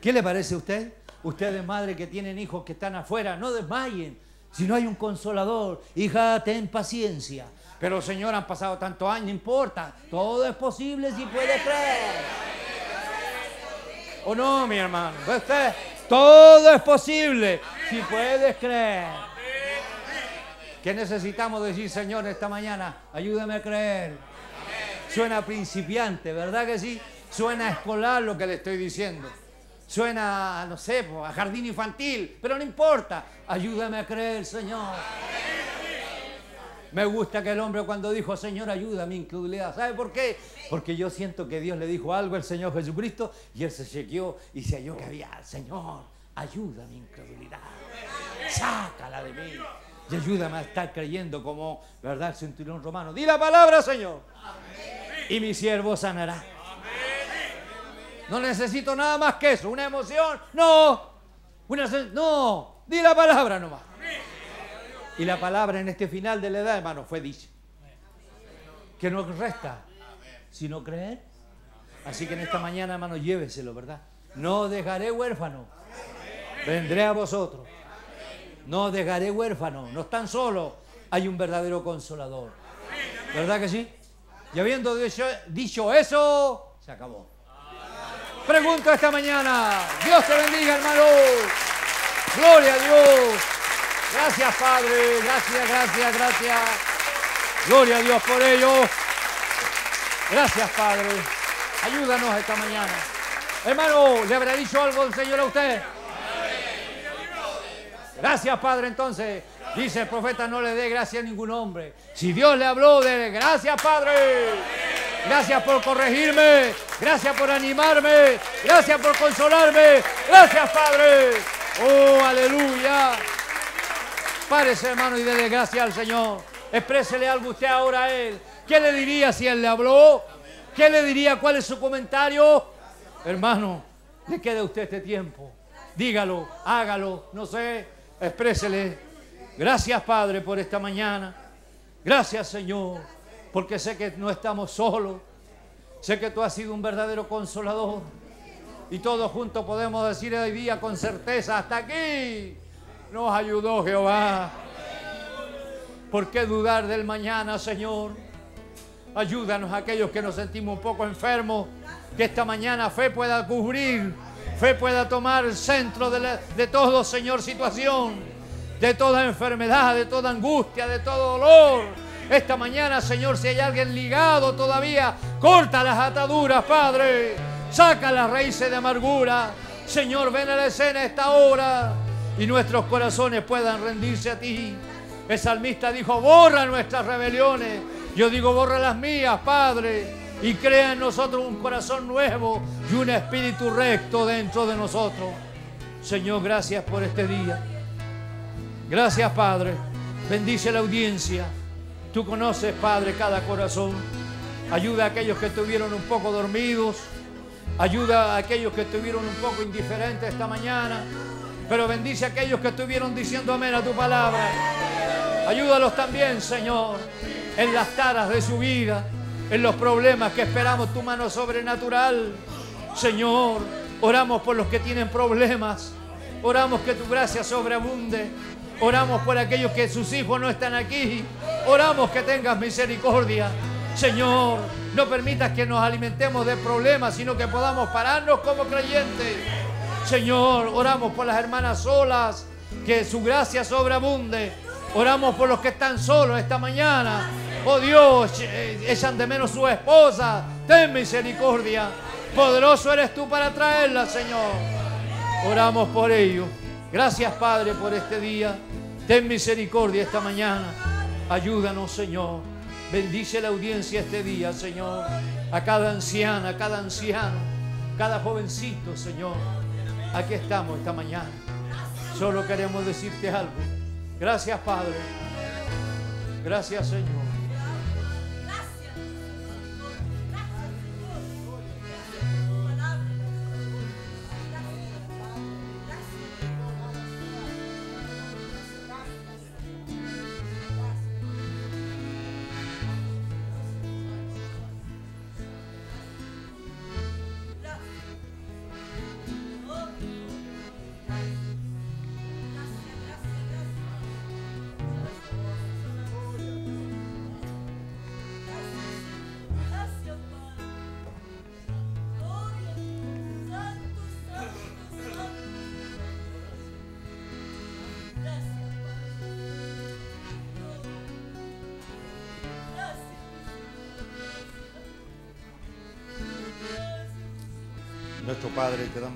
¿Qué le parece a usted? Ustedes, madre que tienen hijos que están afuera, no desmayen. Si no hay un consolador, hija, ten paciencia. Pero Señor, han pasado tantos años, no importa. Todo es posible si puede creer. ¿O no, mi hermano? ¿Ve usted? Todo es posible si puedes creer. ¿Qué necesitamos decir, Señor, esta mañana? Ayúdame a creer. Suena principiante, ¿verdad que sí? Suena escolar lo que le estoy diciendo. Suena, no sé, a jardín infantil, pero no importa. Ayúdame a creer, Señor. Me gusta que el hombre cuando dijo, Señor, ayuda a mi incredulidad. ¿Sabe por qué? Porque yo siento que Dios le dijo algo al Señor Jesucristo y él se chequeó y se halló que había, Señor, ayuda a mi incredulidad. Sácala de mí. Y ayúdame a estar creyendo como, ¿verdad? El centurión romano. Di la palabra, Señor. Y mi siervo sanará. No necesito nada más que eso. Una emoción. No. Una, no. Di la palabra nomás. Y la palabra en este final de la edad, hermano, fue dicha. Que no resta sino creer. Así que en esta mañana, hermano, lléveselo, ¿verdad? No dejaré huérfano. Vendré a vosotros. No dejaré huérfano. No están solos. Hay un verdadero consolador. ¿Verdad que sí? Y habiendo dicho, eso, se acabó. Pregunto esta mañana. Dios te bendiga, hermano. Gloria a Dios. Gracias, Padre. Gracias, gracias, gracias. Gloria a Dios por ello. Gracias, Padre. Ayúdanos esta mañana. Hermano, ¿le habrá dicho algo el Señor a usted? Gracias, Padre, entonces. Dice el profeta, no le dé gracia a ningún hombre. Si Dios le habló, de gracias, Padre. Gracias por corregirme. Gracias por animarme. Gracias por consolarme. Gracias, Padre. Oh, aleluya. Párese, hermano, y dele gracias al Señor. Exprésele algo usted ahora a Él. ¿Qué le diría si Él le habló? ¿Qué le diría? ¿Cuál es su comentario? Hermano, le queda usted este tiempo. Dígalo, hágalo, no sé, exprésele. Gracias, Padre, por esta mañana. Gracias, Señor, porque sé que no estamos solos. Sé que tú has sido un verdadero consolador. Y todos juntos podemos decir hoy día con certeza, hasta aquí nos ayudó Jehová. ¿Por qué dudar del mañana, Señor? Ayúdanos a aquellos que nos sentimos un poco enfermos, que esta mañana fe pueda cubrir, fe pueda tomar el centro de, de todo, Señor, situación, de toda enfermedad, de toda angustia, de todo dolor. Esta mañana, Señor, si hay alguien ligado todavía, corta las ataduras, Padre. Saca las raíces de amargura. Señor, ven a la escena esta hora y nuestros corazones puedan rendirse a ti. El salmista dijo, borra nuestras rebeliones. Yo digo, borra las mías, Padre. Y crea en nosotros un corazón nuevo y un espíritu recto dentro de nosotros. Señor, gracias por este día. Gracias, Padre. Bendice la audiencia. Tú conoces, Padre, cada corazón. Ayuda a aquellos que estuvieron un poco dormidos. Ayuda a aquellos que estuvieron un poco indiferentes esta mañana. Pero bendice a aquellos que estuvieron diciendo amén a tu palabra. Ayúdalos también, Señor, en las taras de su vida, en los problemas que esperamos tu mano sobrenatural. Señor, oramos por los que tienen problemas. Oramos que tu gracia sobreabunde. Oramos por aquellos que sus hijos no están aquí. Oramos que tengas misericordia. Señor, no permitas que nos alimentemos de problemas, sino que podamos pararnos como creyentes. Señor, oramos por las hermanas solas, que su gracia sobreabunde. Oramos por los que están solos esta mañana. Oh Dios, echan de menos su esposa. Ten misericordia. Poderoso eres tú para traerla, Señor. Oramos por ello. Gracias, Padre, por este día. Ten misericordia esta mañana. Ayúdanos, Señor. Bendice la audiencia este día, Señor. A cada anciana, a cada anciano, cada jovencito, Señor. Aquí estamos esta mañana. Solo queremos decirte algo. Gracias, Padre. Gracias, Señor.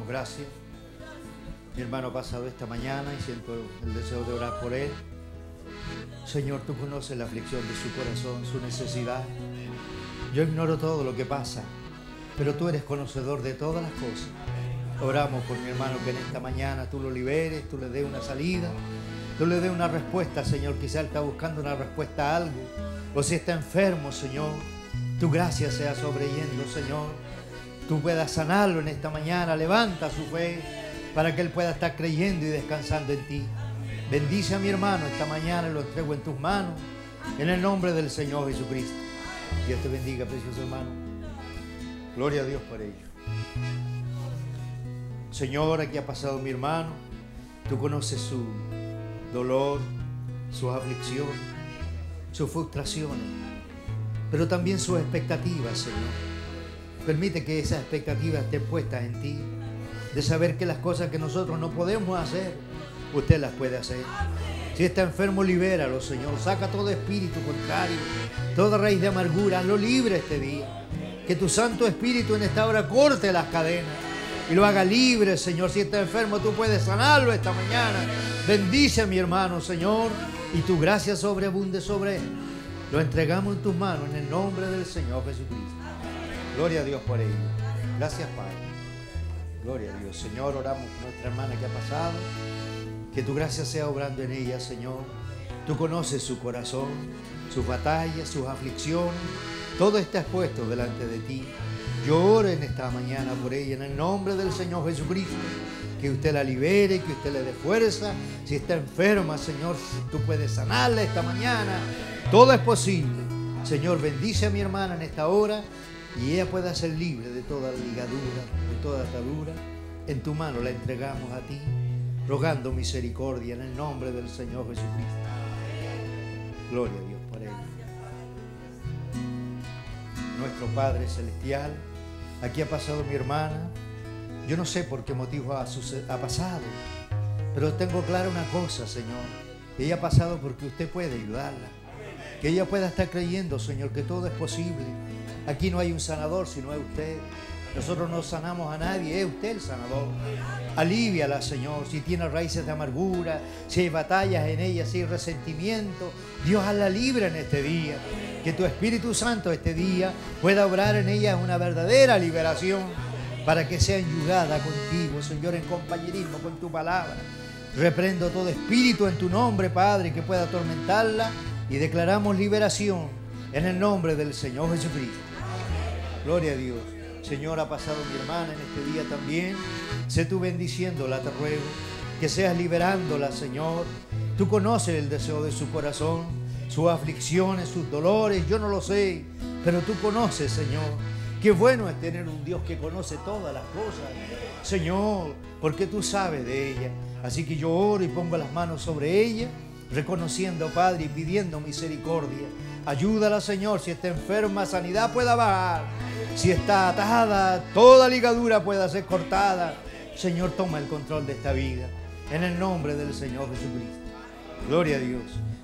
Gracias. Mi hermano ha pasado esta mañana y siento el deseo de orar por él. Señor, tú conoces la aflicción de su corazón, su necesidad. Yo ignoro todo lo que pasa, pero tú eres conocedor de todas las cosas. Oramos por mi hermano que en esta mañana tú lo liberes, tú le des una salida, tú le des una respuesta, Señor. Quizá él está buscando una respuesta a algo. O si está enfermo, Señor, tu gracia sea sobreyendo, Señor tú puedas sanarlo en esta mañana. Levanta su fe para que él pueda estar creyendo y descansando en ti. Bendice a mi hermano esta mañana y lo entrego en tus manos. En el nombre del Señor Jesucristo. Dios te bendiga, precioso hermano. Gloria a Dios por ello. Señor, aquí ha pasado mi hermano. Tú conoces su dolor, sus aflicciones, sus frustraciones, pero también sus expectativas, Señor. Permite que esas expectativas estén puestas en ti. De saber que las cosas que nosotros no podemos hacer, usted las puede hacer. Si está enfermo, libéralo, Señor. Saca todo espíritu contrario, toda raíz de amargura, lo libre este día. Que tu Santo Espíritu en esta hora corte las cadenas y lo haga libre, Señor. Si está enfermo, tú puedes sanarlo esta mañana. Bendice a mi hermano, Señor, y tu gracia sobreabunde sobre él. Lo entregamos en tus manos en el nombre del Señor Jesucristo. Gloria a Dios por ello. Gracias, Padre. Gloria a Dios. Señor, oramos por nuestra hermana que ha pasado. Que tu gracia sea obrando en ella, Señor. Tú conoces su corazón, sus batallas, sus aflicciones. Todo está expuesto delante de ti. Yo oro en esta mañana por ella en el nombre del Señor Jesucristo. Que usted la libere, que usted le dé fuerza. Si está enferma, Señor, tú puedes sanarla esta mañana. Todo es posible. Señor, bendice a mi hermana en esta hora y ella pueda ser libre de toda ligadura, de toda atadura, en tu mano la entregamos a ti, rogando misericordia en el nombre del Señor Jesucristo. Gloria a Dios por él. Nuestro Padre Celestial, aquí ha pasado mi hermana. Yo no sé por qué motivo ha, ha pasado, pero tengo clara una cosa, Señor. Ella ha pasado porque usted puede ayudarla. Que ella pueda estar creyendo, Señor, que todo es posible Aquí no hay un sanador, sino es usted. Nosotros no sanamos a nadie, es usted el sanador. Aliviala, Señor, si tiene raíces de amargura, si hay batallas en ella, si hay resentimiento. Dios hazla libre en este día. Que tu Espíritu Santo este día pueda obrar en ella una verdadera liberación para que sea enjugada contigo, Señor, en compañerismo con tu palabra. Reprendo todo espíritu en tu nombre, Padre, que pueda atormentarla y declaramos liberación en el nombre del Señor Jesucristo. Gloria a Dios. Señor, ha pasado mi hermana en este día también. Sé tú bendiciéndola, te ruego. Que seas liberándola, Señor. Tú conoces el deseo de su corazón, sus aflicciones, sus dolores. Yo no lo sé, pero tú conoces, Señor. Qué bueno es tener un Dios que conoce todas las cosas. Señor, porque tú sabes de ella. Así que yo oro y pongo las manos sobre ella, reconociendo, Padre, y pidiendo misericordia. Ayúdala, Señor, si está enferma, sanidad pueda bajar. Si está atada, toda ligadura pueda ser cortada. Señor, toma el control de esta vida. En el nombre del Señor Jesucristo. Gloria a Dios.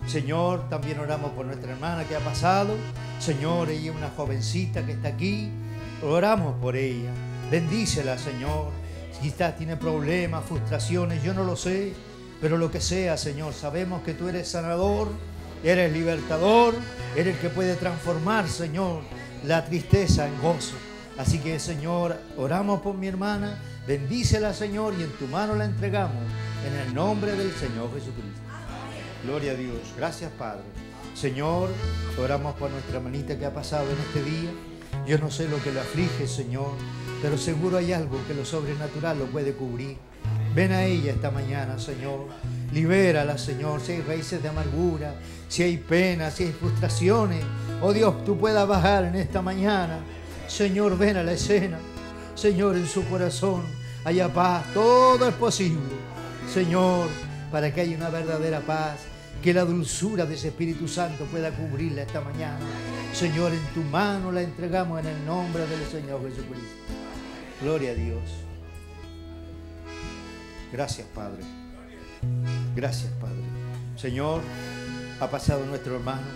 Señor, también oramos por nuestra hermana que ha pasado. Señor, ella es una jovencita que está aquí. Oramos por ella. Bendícela, Señor. Está, tiene problemas, frustraciones, yo no lo sé. Pero lo que sea, Señor, sabemos que tú eres sanador Eres libertador, eres el que puede transformar, Señor, la tristeza en gozo. Así que, Señor, oramos por mi hermana, bendícela, Señor, y en tu mano la entregamos en el nombre del Señor Jesucristo. Gloria a Dios. Gracias, Padre. Señor, oramos por nuestra hermanita que ha pasado en este día. Yo no sé lo que le aflige, Señor, pero seguro hay algo que lo sobrenatural lo puede cubrir. Ven a ella esta mañana, Señor. Libérala, Señor. Si hay raíces de amargura, si hay pena, si hay frustraciones. Oh Dios, tú puedas bajar en esta mañana. Señor, ven a la escena. Señor, en su corazón haya paz. Todo es posible. Señor, para que haya una verdadera paz. Que la dulzura de ese Espíritu Santo pueda cubrirla esta mañana. Señor, en tu mano la entregamos en el nombre del Señor Jesucristo. Gloria a Dios. Gracias, Padre. Gracias, Padre. Señor, ha pasado nuestro hermano.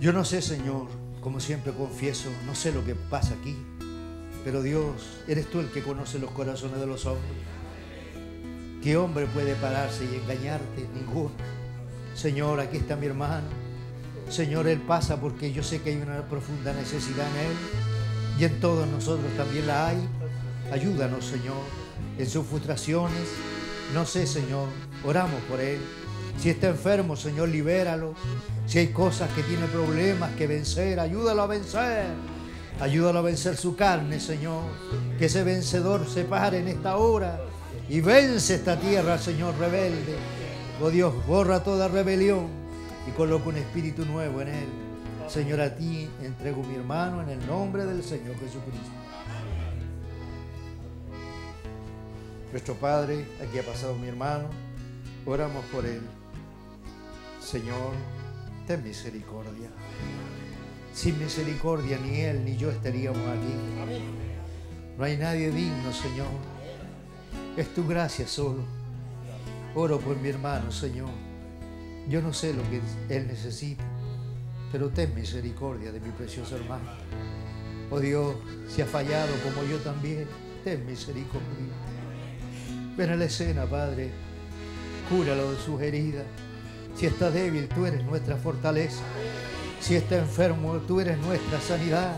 Yo no sé, Señor, como siempre confieso, no sé lo que pasa aquí, pero Dios, eres tú el que conoce los corazones de los hombres. ¿Qué hombre puede pararse y engañarte? Ninguno. Señor, aquí está mi hermano. Señor, Él pasa porque yo sé que hay una profunda necesidad en Él y en todos nosotros también la hay. Ayúdanos, Señor, en sus frustraciones. No sé, Señor, oramos por Él. Si está enfermo, Señor, libéralo. Si hay cosas que tiene problemas que vencer, ayúdalo a vencer. Ayúdalo a vencer su carne, Señor. Que ese vencedor se pare en esta hora y vence esta tierra, Señor, rebelde. Oh Dios, borra toda rebelión y coloca un espíritu nuevo en él. Señor, a ti entrego mi hermano en el nombre del Señor Jesucristo. Nuestro Padre, aquí ha pasado mi hermano, oramos por él. Señor, ten misericordia. Sin misericordia ni él ni yo estaríamos aquí. No hay nadie digno, Señor. Es tu gracia solo. Oro por mi hermano, Señor. Yo no sé lo que él necesita, pero ten misericordia de mi precioso hermano. Oh Dios, si ha fallado como yo también, ten misericordia. Ven a la escena, Padre. Cúralo de sus heridas. Si está débil, tú eres nuestra fortaleza. Si está enfermo, tú eres nuestra sanidad.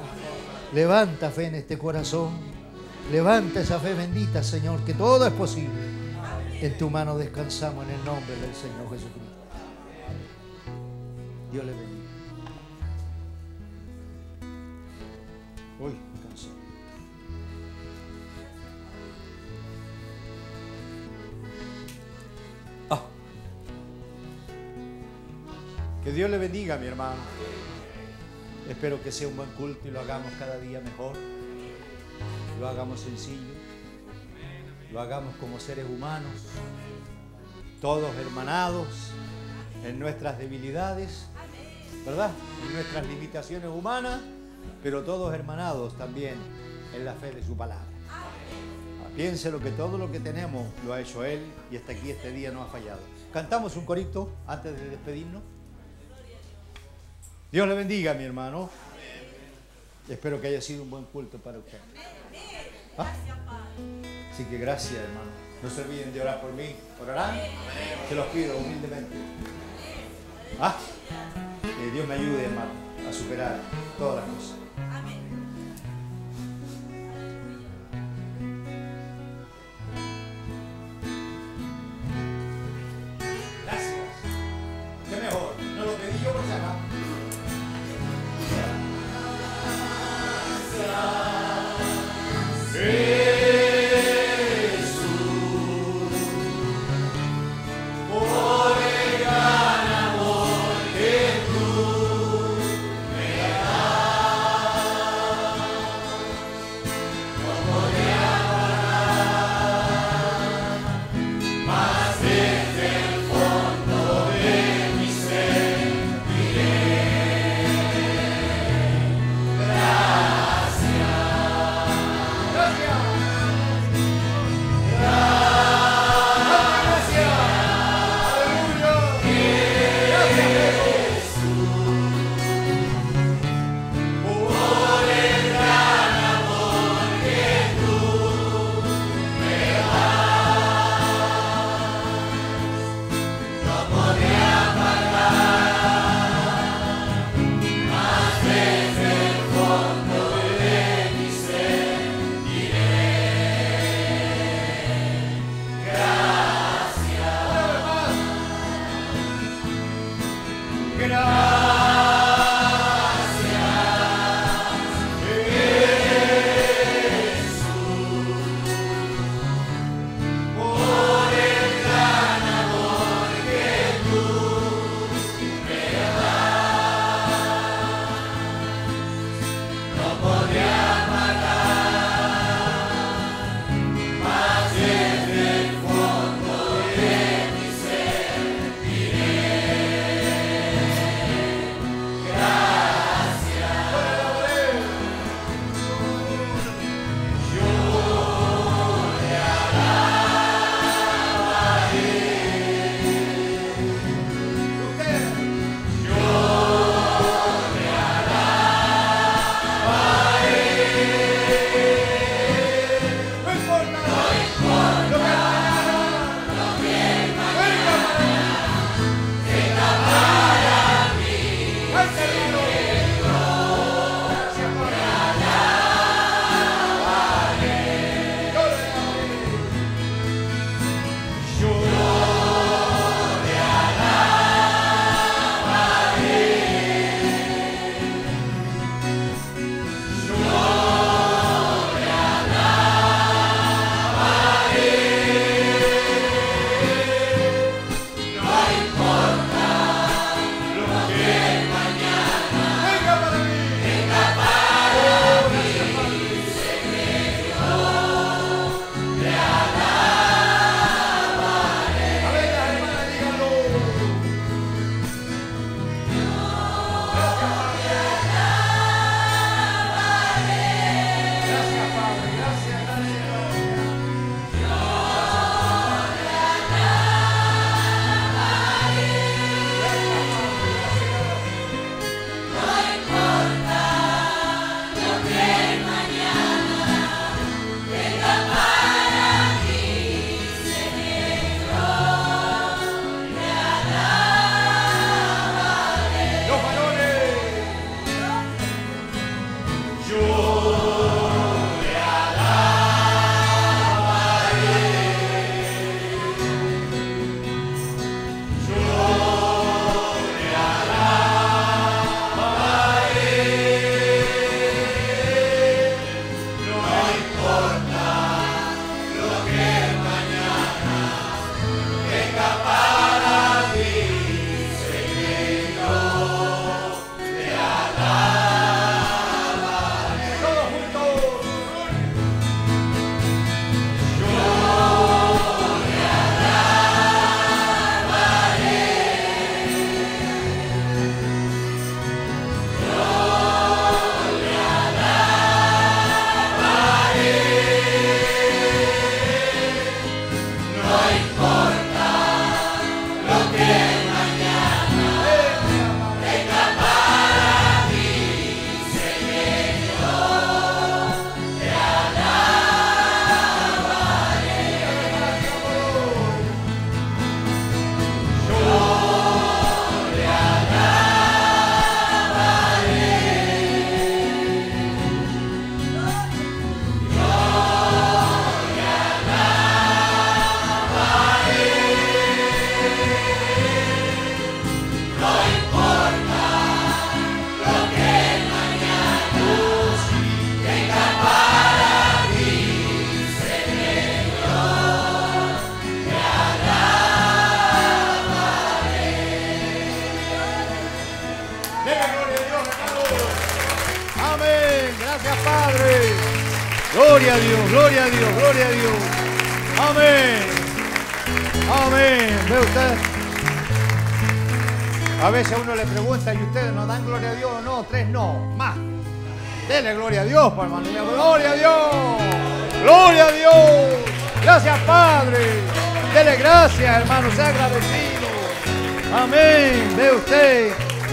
Levanta fe en este corazón. Levanta esa fe bendita, Señor, que todo es posible. En tu mano descansamos en el nombre del Señor Jesucristo. Dios le bendiga. Que Dios le bendiga, mi hermano. Espero que sea un buen culto y lo hagamos cada día mejor. Lo hagamos sencillo. Lo hagamos como seres humanos. Todos hermanados en nuestras debilidades, ¿verdad? En nuestras limitaciones humanas, pero todos hermanados también en la fe de su palabra. Piénselo que todo lo que tenemos lo ha hecho Él y hasta aquí este día no ha fallado. Cantamos un corito antes de despedirnos. Dios le bendiga, mi hermano. Espero que haya sido un buen culto para usted. ¿Ah? Así que gracias, hermano. No se olviden de orar por mí. ¿Orarán? Se los pido humildemente. ¿Ah? Que Dios me ayude, hermano, a superar todas las cosas.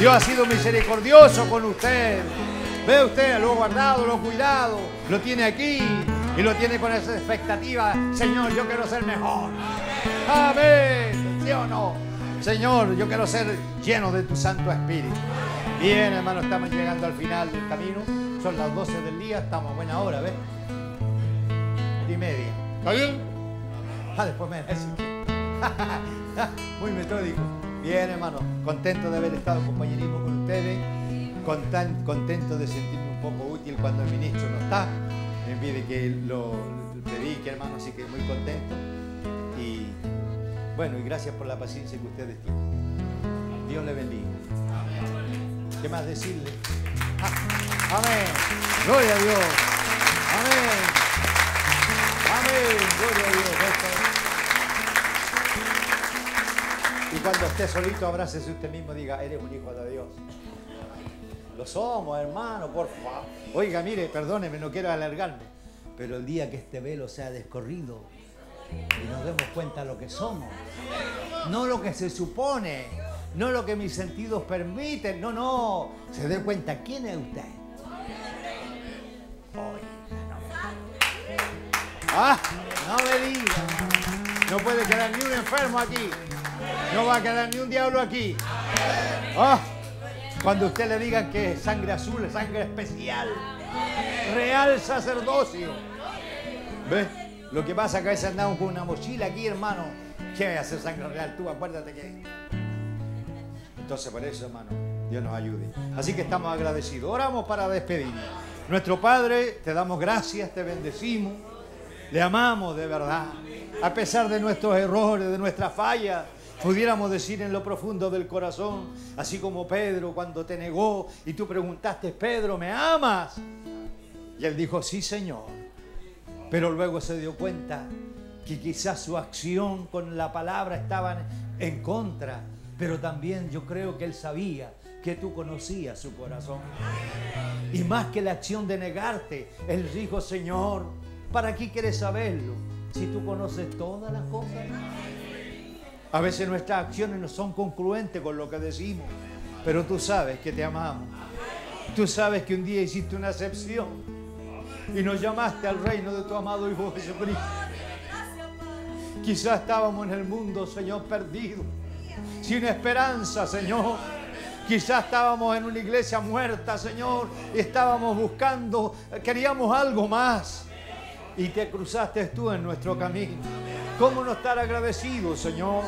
Dios ha sido misericordioso con usted. Ve usted, lo ha guardado, lo ha cuidado, lo tiene aquí y lo tiene con esa expectativa. Señor, yo quiero ser mejor. Amén. ¿Sí o no? Señor, yo quiero ser lleno de tu Santo Espíritu. Bien, hermano, estamos llegando al final del camino. Son las 12 del día, estamos a buena hora, ¿ves? Y media. ¿Está bien? Ah, después me decís. Muy metódico. Bien, hermano, contento de haber estado en compañerismo con ustedes contento de sentirme un poco útil cuando el ministro no está. Me pide que lo predique, hermano, así que muy contento. Y bueno, y gracias por la paciencia que ustedes tienen. Dios le bendiga. ¿Qué más decirle? Ah, amén. Gloria a Dios. Esté solito, abrácese usted mismo y diga, eres un hijo de Dios. Lo somos, hermano, por favor. Oiga, mire, perdóneme, no quiero alargarme. Pero el día que este velo sea descorrido y nos demos cuenta lo que somos, no lo que se supone, no lo que mis sentidos permiten, no, no, se dé cuenta quién es usted. Ah, no me diga. No puede quedar ni un enfermo aquí. No va a quedar ni un diablo aquí. Ah. Cuando usted le diga que sangre azul es sangre especial, real sacerdocio. ¿Ves? Lo que pasa es que a veces andamos con una mochila aquí, hermano. ¿Qué hay a hacer sangre real? Tú acuérdate que. Entonces, por eso, hermano, Dios nos ayude. Así que estamos agradecidos. Oramos para despedirnos. Nuestro Padre, te damos gracias, te bendecimos. Le amamos de verdad. A pesar de nuestros errores, de nuestras fallas pudiéramos decir en lo profundo del corazón, así como Pedro cuando te negó y tú preguntaste, Pedro, ¿me amas? Y él dijo, sí, Señor. Pero luego se dio cuenta que quizás su acción con la palabra estaban en contra, pero también yo creo que él sabía que tú conocías su corazón. Y más que la acción de negarte, Él dijo, Señor, ¿para qué quieres saberlo? Si tú conoces todas las cosas. A veces nuestras acciones no son concluentes con lo que decimos, pero tú sabes que te amamos. Tú sabes que un día hiciste una excepción y nos llamaste al reino de tu amado Hijo Jesucristo. Quizás estábamos en el mundo, Señor, perdido, sin esperanza, Señor. Quizás estábamos en una iglesia muerta, Señor, y estábamos buscando, queríamos algo más. Y te cruzaste tú en nuestro camino. ¿Cómo no estar agradecido, Señor?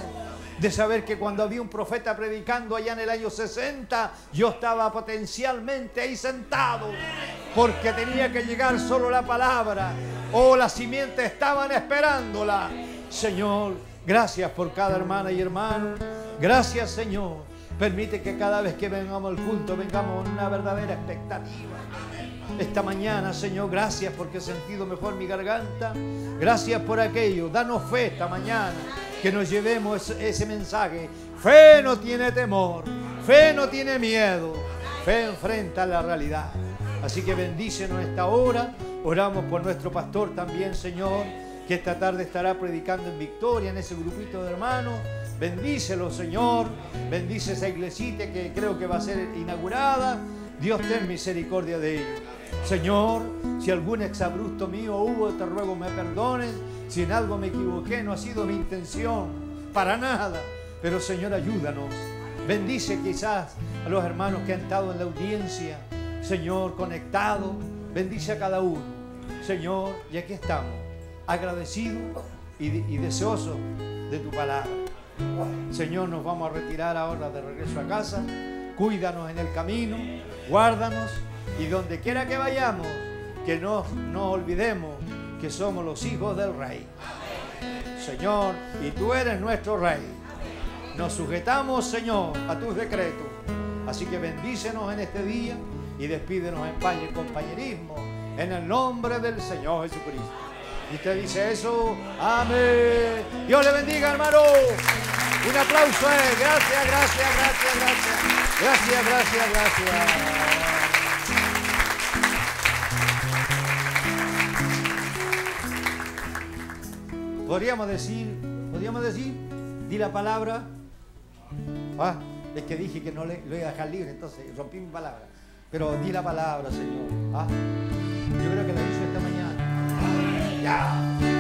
De saber que cuando había un profeta predicando allá en el año 60, yo estaba potencialmente ahí sentado, porque tenía que llegar solo la palabra. Oh, las simientes estaban esperándola. Señor, gracias por cada hermana y hermano. Gracias, Señor. Permite que cada vez que vengamos al culto vengamos una verdadera expectativa. Esta mañana, Señor, gracias porque he sentido mejor mi garganta. Gracias por aquello. Danos fe esta mañana que nos llevemos ese mensaje. Fe no tiene temor, fe no tiene miedo, fe enfrenta la realidad. Así que bendícenos esta hora. Oramos por nuestro pastor también, Señor, que esta tarde estará predicando en victoria en ese grupito de hermanos. Bendícelo, Señor. Bendice esa iglesita que creo que va a ser inaugurada. Dios ten misericordia de ellos. Señor, si algún exabrupto mío hubo, te ruego me perdones. Si en algo me equivoqué, no ha sido mi intención, para nada. Pero Señor, ayúdanos. Bendice quizás a los hermanos que han estado en la audiencia. Señor, conectado. Bendice a cada uno. Señor, y aquí estamos, agradecidos y, y deseosos de tu palabra. Señor, nos vamos a retirar ahora de regreso a casa. Cuídanos en el camino, guárdanos y donde quiera que vayamos, que no nos olvidemos que somos los hijos del Rey. Señor, y tú eres nuestro Rey. Nos sujetamos, Señor, a tus decretos. Así que bendícenos en este día y despídenos en paz y compañerismo en el nombre del Señor Jesucristo. Y usted dice eso, amén. Dios le bendiga, hermano. Un aplauso él. Gracias, gracias, gracias, gracias. Gracias, gracias, gracias. Podríamos decir, podríamos decir, di la palabra. Ah, es que dije que no le, lo iba a dejar libre, entonces rompí mi palabra. Pero di la palabra, Señor. Ah, yo creo que la hizo esta mañana. Ya.